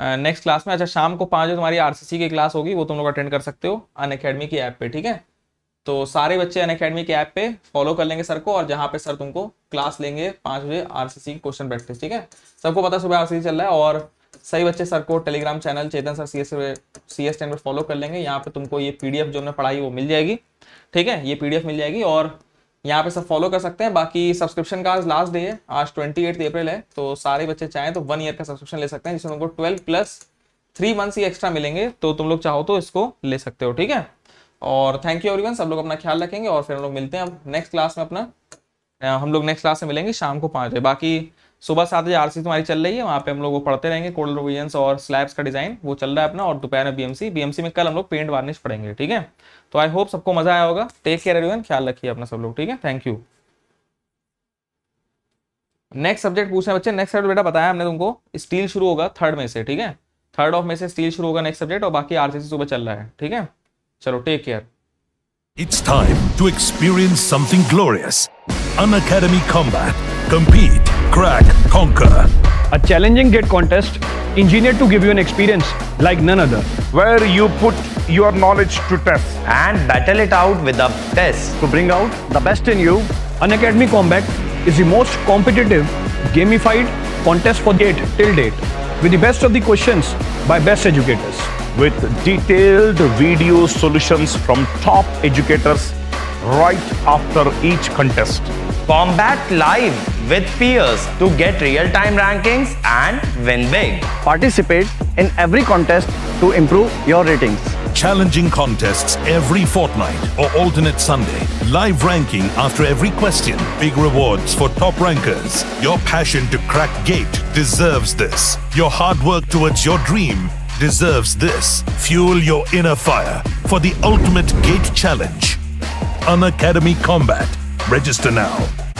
नेक्स्ट क्लास में अच्छा शाम को पाँच बजे तुम्हारी आरसीसी की क्लास होगी, वो तुम लोग अटेंड कर सकते हो अन अकेडमी की ऐप पे, ठीक है? तो सारे बच्चे अन अकेडमी के ऐप पे फॉलो कर लेंगे सर को और जहाँ पे सर तुमको क्लास लेंगे पाँच बजे आरसीसी क्वेश्चन प्रैक्टिस ठीक है? सबको पता सुबह आरसीसी चल रहा है और सही बच्चे सर को Telegram channel Chetan sir C S C S ten पर फॉलो कर लेंगे। यहाँ पे तुमको ये पीडीएफ जो हमने पढ़ाई वो मिल जाएगी, ठीक है? ये पीडीएफ मिल जाएगी और यहाँ पे सब फॉलो कर सकते हैं। बाकी सब्सक्रिप्शन का आज लास्ट डे है, आज ट्वेंटी एट अप्रैल है तो सारे बच्चे चाहें तो वन ईयर का सब्सक्रिप्शन ले सकते हैं, जिसमें तुमको ट्वेल्व प्लस थ्री मंथ्स ही एक्स्ट्रा मिलेंगे तो तुम लोग चाहो तो इसको ले सकते हो, ठीक है? और थैंक यू एवरीवन सब लोग अपना ख्याल रखेंगे और फिर हम लोग मिलते हैं अब नेक्स्ट क्लास में अपना। हम लोग नेक्स्ट क्लास में मिलेंगे शाम को पाँच बजे। बाकी सुबह सात बजे आरसी तुम्हारी चल रही है, वहाँ पे हम लोग वो पढ़ते रहेंगे कोडल रोविजन्स और स्लैब्स का डिज़ाइन वो चल रहा है अपना और दोपहर में बीएमसी बीएमसी में कल हम लोग पेंट वार्निश पढ़ेंगे, ठीक है? तो आई होप सबको मज़ा आया होगा। टेक केयर एवरीवन ख्याल रखिए अपना सब लोग, ठीक है? थैंक यू नेक्स्ट सब्जेक्ट पूछना बच्चे। नेक्स्ट सब्जेक्ट बेटा बताया हमने तुमको स्टील शुरू होगा थर्ड में से, ठीक है? थर्ड ऑफ़ में से स्टील शुरू होगा नेक्स्ट सब्जेक्ट और बाकी आरसीसी सुबह चल रहा है, ठीक है? चलो take care It's time to experience something glorious. An Academy Combat. Compete, crack, conquer. A challenging gate contest engineered to give you an experience like none other. Where you put your knowledge to test. and battle it out with a test. To bring out the best in you, An Academy Combat is the most competitive, gamified contest for date till date with the best of the questions by best educators. with detailed video solutions from top educators right after each contest. Combat live with peers to get real-time rankings and win big. Participate in every contest to improve your ratings. Challenging contests every fortnight or alternate Sunday. Live ranking after every question. Big rewards for top rankers. Your passion to crack gate deserves this. Your hard work towards your dream deserves this. Fuel your inner fire for the ultimate gate challenge. Unacademy Combat. Register now